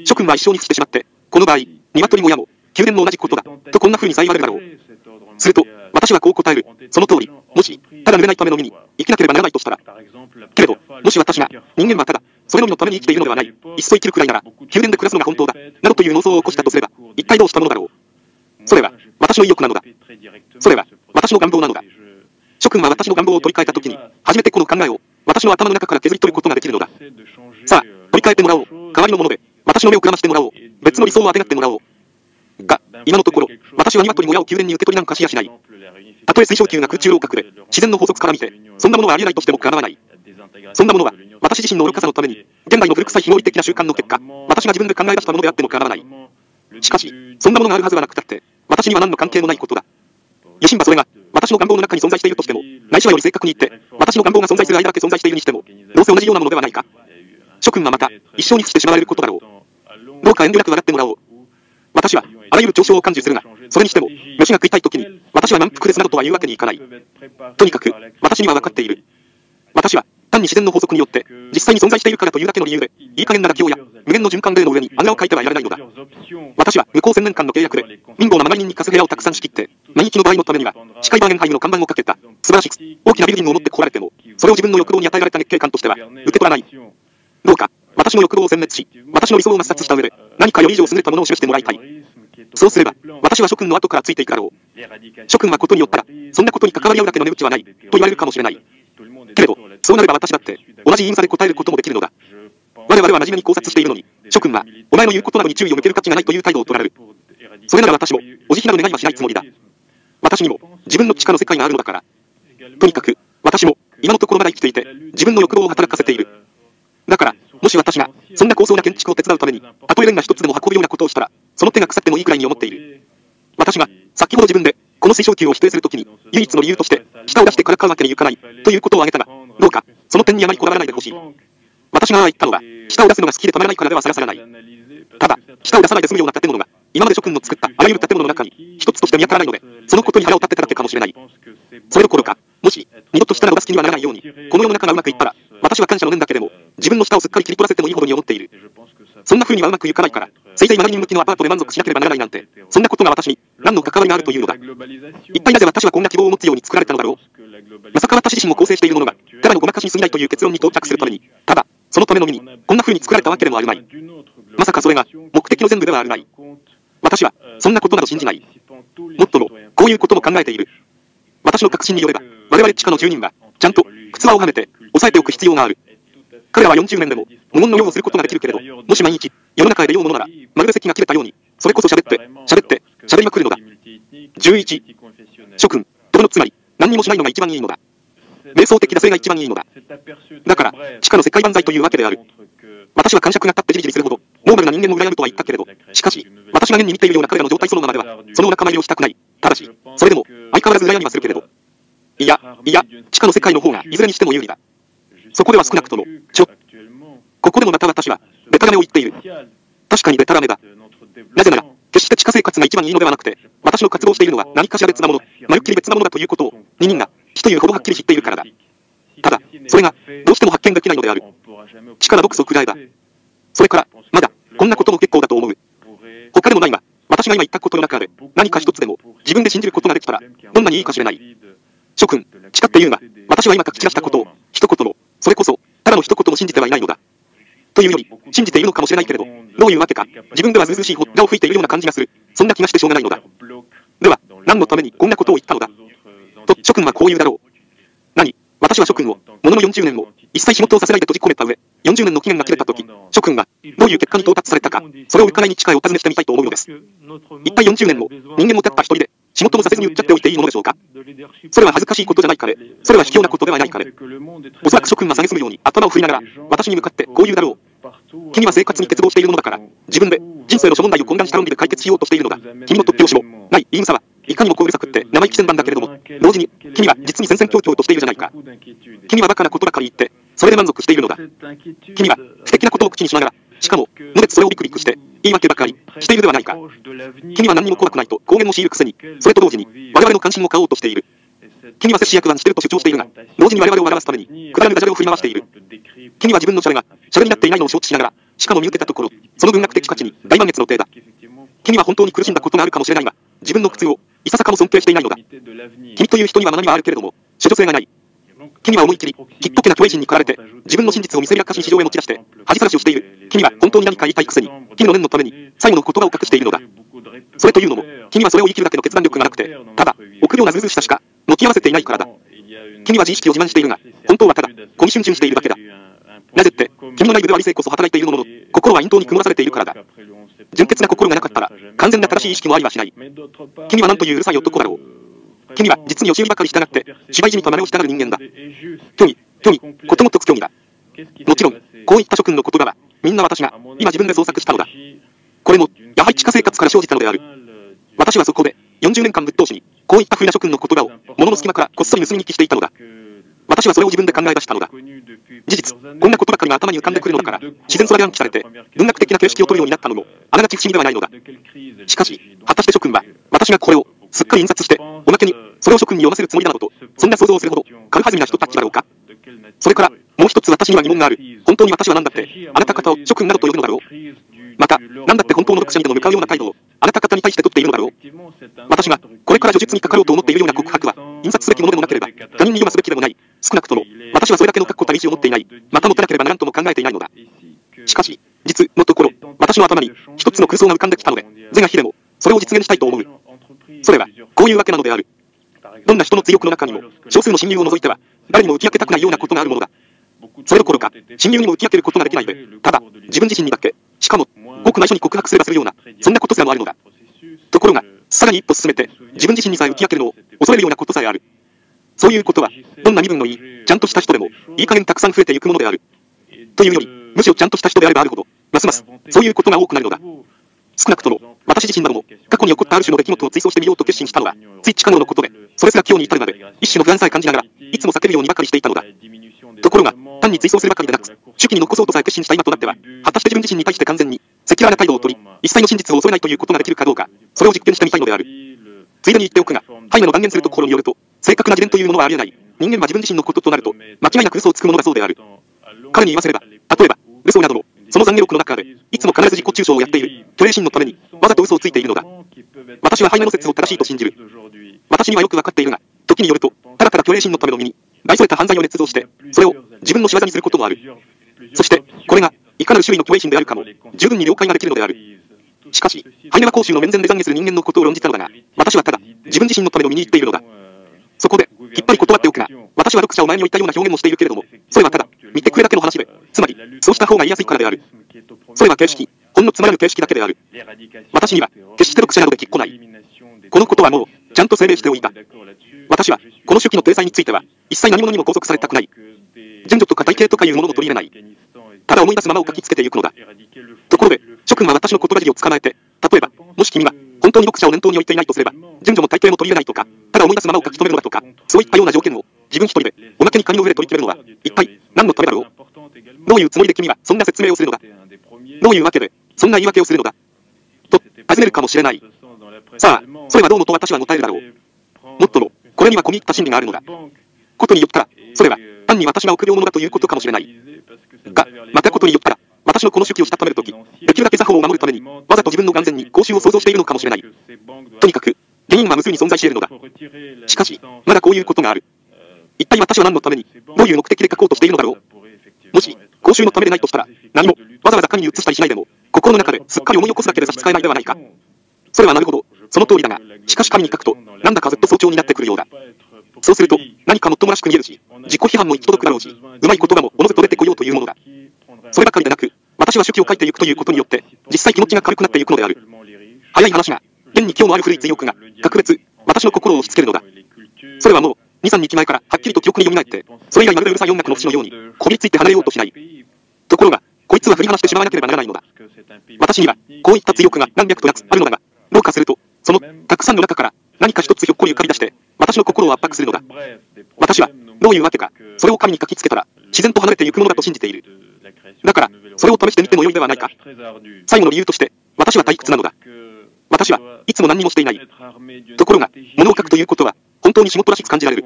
諸君は一生につしてしまって、この場合、鶏小屋も、宮殿も同じことだ、とこんな風にさえ言われるだろう。すると、私はこう答える。その通り、もし、ただ濡れないための身に、生きなければならないとしたら。けれど、もし私が、人間はただ、それのみのために生きているのではない、いっそ生きるくらいなら、宮殿で暮らすのが本当だ、などという妄想を起こしたとすれば、一体どうしたものだろう。それは、私の意欲なのだ。それは、私の願望なのだ。諸君は私の願望を取り替えたときに、初めてこの考えを、私の頭の中から削り取ることができるのだ。さあ、取り替えてもらおう。代わりのもので、私の目をくらましてもらおう。別の理想をあてがってもらおう。が、今のところ、私は鶏小屋を宮殿に受け取りなんかしやしない。たとえ水晶球が空中楼閣で、自然の法則から見て、そんなものはありえないとしても構わない。そんなものは、私自身の愚かさのために、現代の古臭い非合理的な習慣の結果、私が自分で考え出したものであっても構わない。しかし、そんなものがあるはずはなくたって、私には何の関係もないことだ。よしんばそれが、私の願望の中に存在しているとしても、内緒はより正確に言って、私の願望が存在する間だけ存在しているにしても、どうせ同じようなものではないか。諸君はまた、一生に尽してしまわれることだろう。どうか遠慮なく笑ってもらおう。私は、あらゆる嘲笑を感受するが、それにしても、飯が食いたいときに、私は満腹ですなどとは言うわけにいかない。とにかく、私には分かっている。私は、単に自然の法則によって、実際に存在しているからというだけの理由で、いい加減な妥協や、無限の循環例の上にあぐらを書いてはやらないのだ。私は、向こう千年間の契約で、貧乏な7人に貸す部屋をたくさん仕切って、万一の場合のためには、視界バーゲンハイムの看板をかけた、素晴らしく、大きなビルディングを持ってこられても、それを自分の欲望に与えられた月経感としては、受け取らない。どうか、私の欲望を殲滅し、私の理想を抹殺した上で、何かより以上優れたものを示してもらいたい。そうすれば、私は諸君の後からついていくだろう。諸君はことによったら、そんなことに関わり合うだけの値打ちはない、と言われるかもしれない。けれど、そうなれば私だって、同じ言い草で答えることもできるのだ。我々は真面目に考察しているのに、諸君は、お前の言うことなどに注意を向ける価値がないという態度を取られる。それなら私も、お慈悲など願いはしないつもりだ。私にも、自分の地下の世界があるのだから。とにかく、私も、今のところまだ生きていて、自分の欲望を働かせている。だから、もし私が、そんな高層な建築を手伝うために、たとえレンガ一つでも運ぶようなことをしたら、その手が腐ってもいいくらいに思っている。私が、先ほど自分で、この水晶球を否定するときに、唯一の理由として、舌を出してからかうわけにいかない、ということを挙げたが、どうか、その点にあまりこだわらないでほしい。私が言ったのは、舌を出すのが好きでたまらないからではさらさらない。ただ、舌を出さないで済むような建物が、今まで諸君の作ったあらゆる建物の中に、一つとして見当たらないので、そのことに腹を立てただけかもしれない。それどころか、もし、二度と舌を出す気にはならないように、この世の中がうまくいったら、私は感謝の念だけでも、自分の舌をすっかり切り取らせてもいいほどに思っている。そんな風にはうまくいかないから、せいぜい7人向きのアパートで満足しなければならないなんて、そんなことが私に何の関わりがあるというのだ。一体なぜ私はこんな希望を持つように作られたのだろうまさか私自身を構成しているものが、ただのごまかしに過ぎないという結論に到着するために、ただ、そのためのみに、こんな風に作られたわけでもあるまい。まさかそれが、目的の全部ではあるまい。私は、そんなことなど信じない。もっとも、こういうことも考えている。私の確信によれば、我々地下の住人は、ちゃんと、靴輪をはめて、押さえておく必要がある。彼らは40年でも、無言の用をすることができるけれど、もし毎日、世の中へ出ようものなら、まるで席が切れたように、それこそ喋って、喋って、喋りまくるのだ。11、諸君、どのつまり、何にもしないのが一番いいのだ。瞑想的な性が一番いいのだ。だから、地下の世界万歳というわけである。私は感触が立ってじりじりするほど、ノーマルな人間も羨むとは言ったけれど、しかし、私が現に見ているような彼らの状態そのままでは、そのお仲間入りをしたくない。ただし、それでも、相変わらず羨みはするけれど。いや、いや、地下の世界の方がいずれにしても有利だ。そこでは少なくとも、ちょ、ここでもまた私は、ベタラメを言っている。確かにベタラメだ。なぜなら、決して地下生活が一番いいのではなくて、私の活動しているのは何かしら別なもの、まるっきり別なものだということを、二人が、死というほどはっきり知っているからだ。ただ、それが、どうしても発見できないのである。地下な毒素を食らえば。それから、まだ、こんなことも結構だと思う。他でもないが、私が今言ったことの中で、何か一つでも、自分で信じることができたら、どんなにいいかしれない。諸君、地下っていうが、私は今書き散らしたことを、一言の、それこそ、ただの一言も信じてはいないのだ。というより、信じているのかもしれないけれど、どういうわけか、自分ではずうずしいホッダを吹いているような感じがする。そんな気がしてしょうがないのだ。では、何のためにこんなことを言ったのだと、諸君はこう言うだろう。何？私は諸君を、ものの40年も、一切仕事をさせないで閉じ込めた上、40年の期限が切れた時、諸君が、どういう結果に到達されたか、それを伺いに近いお尋ねしてみたいと思うのです。一体40年も、人間もたった一人で、仕事もさせずに売っちゃっておいていいものでしょうか？それは恥ずかしいことじゃないかね。それは卑怯なことではないかね。おそらく諸君は蔑むように頭を振りながら、私に向かってこう言うだろう。君は生活に鉄棒しているものだから、自分で人生の諸問題を混乱した論理で解決しようとしているのだ。君の突拍子も、ない言い草は、いかにもこううるさくって生意気千番だけれども、同時に、君は実に戦々恐々としているじゃないか。君はバカなことばかり言って、それで満足しているのだ。君は、素敵なことを口にしながら、しかも、のべつそれをビクビクして、言い訳ばかりしているではないか。君は何にも怖くないと公言を強いるくせに、それと同時に、我々の関心を買おうとしている。君は摂氏役はしてると主張しているが、同時に我々を表すために、くだらぬダジャレを振り回している。君は自分のシャレが、シャレになっていないのを承知しながら、しかも見受けたところ、その文学的価値に大満月の体だ。君は本当に苦しんだことがあるかもしれないが、自分の苦痛を、いささかも尊敬していないのだ。君という人には学びはあるけれども、処女性がない。君は思いっきり、きっとけな虚栄心に駆られて、自分の真実を見せびらかし市場へ持ち出して、恥さらしをしている。君は本当に何か言いたいくせに、君の念のために、最後の言葉を隠しているのだ。それというのも、君はそれを生きるだけの決断力がなくて、ただ、臆病なずうずしさしか、向き合わせていないからだ。君は自意識を自慢しているが、本当はただ、小見春春しているだけだ。なぜって、君の内部では理性こそ働いているものの、心は陰頭に曇らされているからだ。純潔な心がなかったら、完全な正しい意識もありはしない。君は何といううるさい男だろう。君は実に教えばかり従って、芝居じみと真似をしたがる人間だ。虚偽、虚偽、ことごとく虚偽だ。もちろん、こういった諸君の言葉は、みんな私が、今自分で創作したのだ。これも、やはり地下生活から生じたのである。私はそこで、40年間ぶっ通しに、こういった風な諸君の言葉を、物の隙間からこっそり盗み聞きしていたのだ。私はそれを自分で考え出したのだ。事実、こんなことばかりが頭に浮かんでくるのだから、自然それで暗記されて、文学的な形式を取るようになったのも、あながち不思議ではないのだ。しかし、果たして諸君は、私がこれを、すっかり印刷して、おまけに、それを諸君に読ませるつもりだなのと、そんな想像をするほど、軽はずみな人たちだろうか。それから、もう一つ私には疑問がある。本当に私は何だって、あなた方を諸君などと呼ぶのだろう。また、何だって本当の読者にでも向かうような態度を、あなた方に対して取っているのだろう。私が、これから叙述にかかろうと思っているような告白は、印刷すべきものでもなければ、他人に読ますべきでもない。少なくとも、私はそれだけの確固たる意志を持っていない。また持たなければならんとも考えていないのだ。しかし、実のところ、私の頭に、一つの空想が浮かんできたので、是が非でも、それを実現したいと思う。それは、こういうわけなのである。どんな人の追憶の中にも、少数の親友を除いては、誰にも打ち明けたくないようなことがあるものだ。それどころか、親友にも打ち明けることができないで、ただ、自分自身にだけ、しかも、ごく内緒に告白すればするような、そんなことすらもあるのだ。ところが、さらに一歩進めて、自分自身にさえ打ち明けるのを恐れるようなことさえある。そういうことは、どんな身分のいい、ちゃんとした人でも、いい加減たくさん増えていくものである。というより、むしろちゃんとした人であればあるほど、ますます、そういうことが多くなるのだ。少なくとも、私自身なども、過去に起こったある種の出来事を追想してみようと決心したのは、つい不可能のことで、それすら今日に至るまで、一種の不安さえ感じながら、いつも避けるようにばかりしていたのだ。ところが、単に追想するばかりでなく、手記に残そうとさえ決心した今となっては、果たして自分自身に対して完全に、赤裸々な態度を取り、一切の真実を恐れないということができるかどうか、それを実験してみたいのである。ついでに言っておくが、ハイメの断言するところによると、正確な自伝というものはありえない。人間は自分自身のこととなると、間違いなく嘘をつくものだそうである。彼に言わせれば、例えば、嘘などの、その残念力の中で、いつも必ず自己中傷をやっている、虚栄心のために、わざと嘘をついているのだ。私はハイメの説を正しいと信じる。私にはよくわかっているが、時によると、ただただ虚栄心のための身に、大それた犯罪を捏造して、それを自分の仕業にすることもある。そして、これが、いかなる種類の虚栄心であるかも、十分に了解ができるのである。しかし、ハイメは講習の面前で懺悔する人間のことを論じたのだが、私はただ、自分自身のための身に言っているのだ。そこで、きっぱり断っておくが、私は読者を前に置いたような表現もしているけれども、それはただ、見てくれだけの話で、つまり、そうした方が言いやすいからである。それは形式、ほんのつまらぬ形式だけである。私には、決して読者などできっこない。このことはもう、ちゃんと声明しておいた。私は、この手記の体裁については、一切何者にも拘束されたくない。順序とか体系とかいうものを取り入れない。ただ思い出すままを書きつけていくのだ。ところで、諸君は私の言葉尻を捕まえて、例えば、もし君は、当に読者を念頭に置いていないとすれば、順序も体系も取り入れないとか、ただ思い出すままを書き留めるのだとか、そういったような条件を、自分一人で、おまけに紙の上で取り決めるのは、一体、何のためだろう？どういうつもりで君は、そんな説明をするのだ？どういうわけで、そんな言い訳をするのだ？と、尋ねるかもしれない。さあ、それはどうもと私は答えるだろう。もっとも、これには込み入った真理があるのだ。ことによったら、それは、単に私が臆病者だということかもしれない。が、またことによったら、私のこの手記をしたためるとき、できるだけ作法を守るために、わざと自分の眼前に公衆を想像しているのかもしれない。とにかく、原因は無数に存在しているのだ。しかし、まだこういうことがある。一体私は何のために、どういう目的で書こうとしているのだろう。もし、公衆のためでないとしたら、何も、わざわざ紙に移したりしないでも、心の中ですっかり思い起こすだけで差し支えないではないか。それはなるほど、その通りだが、しかし紙に書くと、なんだかずっと早朝になってくるようだ。そうすると、何かもっともらしく見えるし、自己批判も行き届くだろうし、うまい言葉もおのずと出てこようというものだ。そればかりでなく、私は手記を書いていくということによって、実際気持ちが軽くなっていくのである。早い話が、現に今日のある古い追憶が、格別、私の心を押し付けるのだ。それはもう、2、3日前からはっきりと記憶に蘇って、それ以来まるでうるさい音楽の節のように、こびりついて離れようとしない。ところが、こいつは振り離してしまわなければならないのだ。私には、こういった追憶が何百とやつあるのだが、どうかすると、その、たくさんの中から、何か一つひょっこり浮かび出して、私の心を圧迫するのだ。私は、どういうわけか、それを紙に書きつけたら、自然と離れていくものだと信じている。だから、それを試してみてもよいではないか。最後の理由として、私は退屈なのだ。私はいつも何にもしていない。ところが、物を書くということは、本当に仕事らしく感じられる。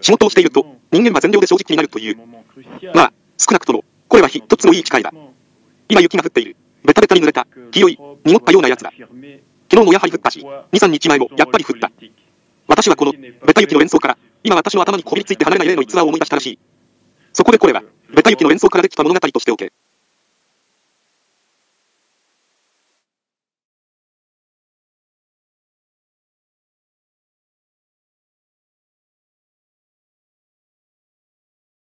仕事をしていると、人間は全量で正直になるという。まあ、少なくとも、これは一つのいい機会だ。今雪が降っている。ベタベタに濡れた、黄色い、濁ったようなやつだ。昨日もやはり降ったし、2、3日前もやっぱり降った。私はこの、ベタ雪の連想から、今私の頭にこびりついて離れない例の逸話を思い出したらしい。そこでこれは、ベタ雪の連想からできた物語としておけ。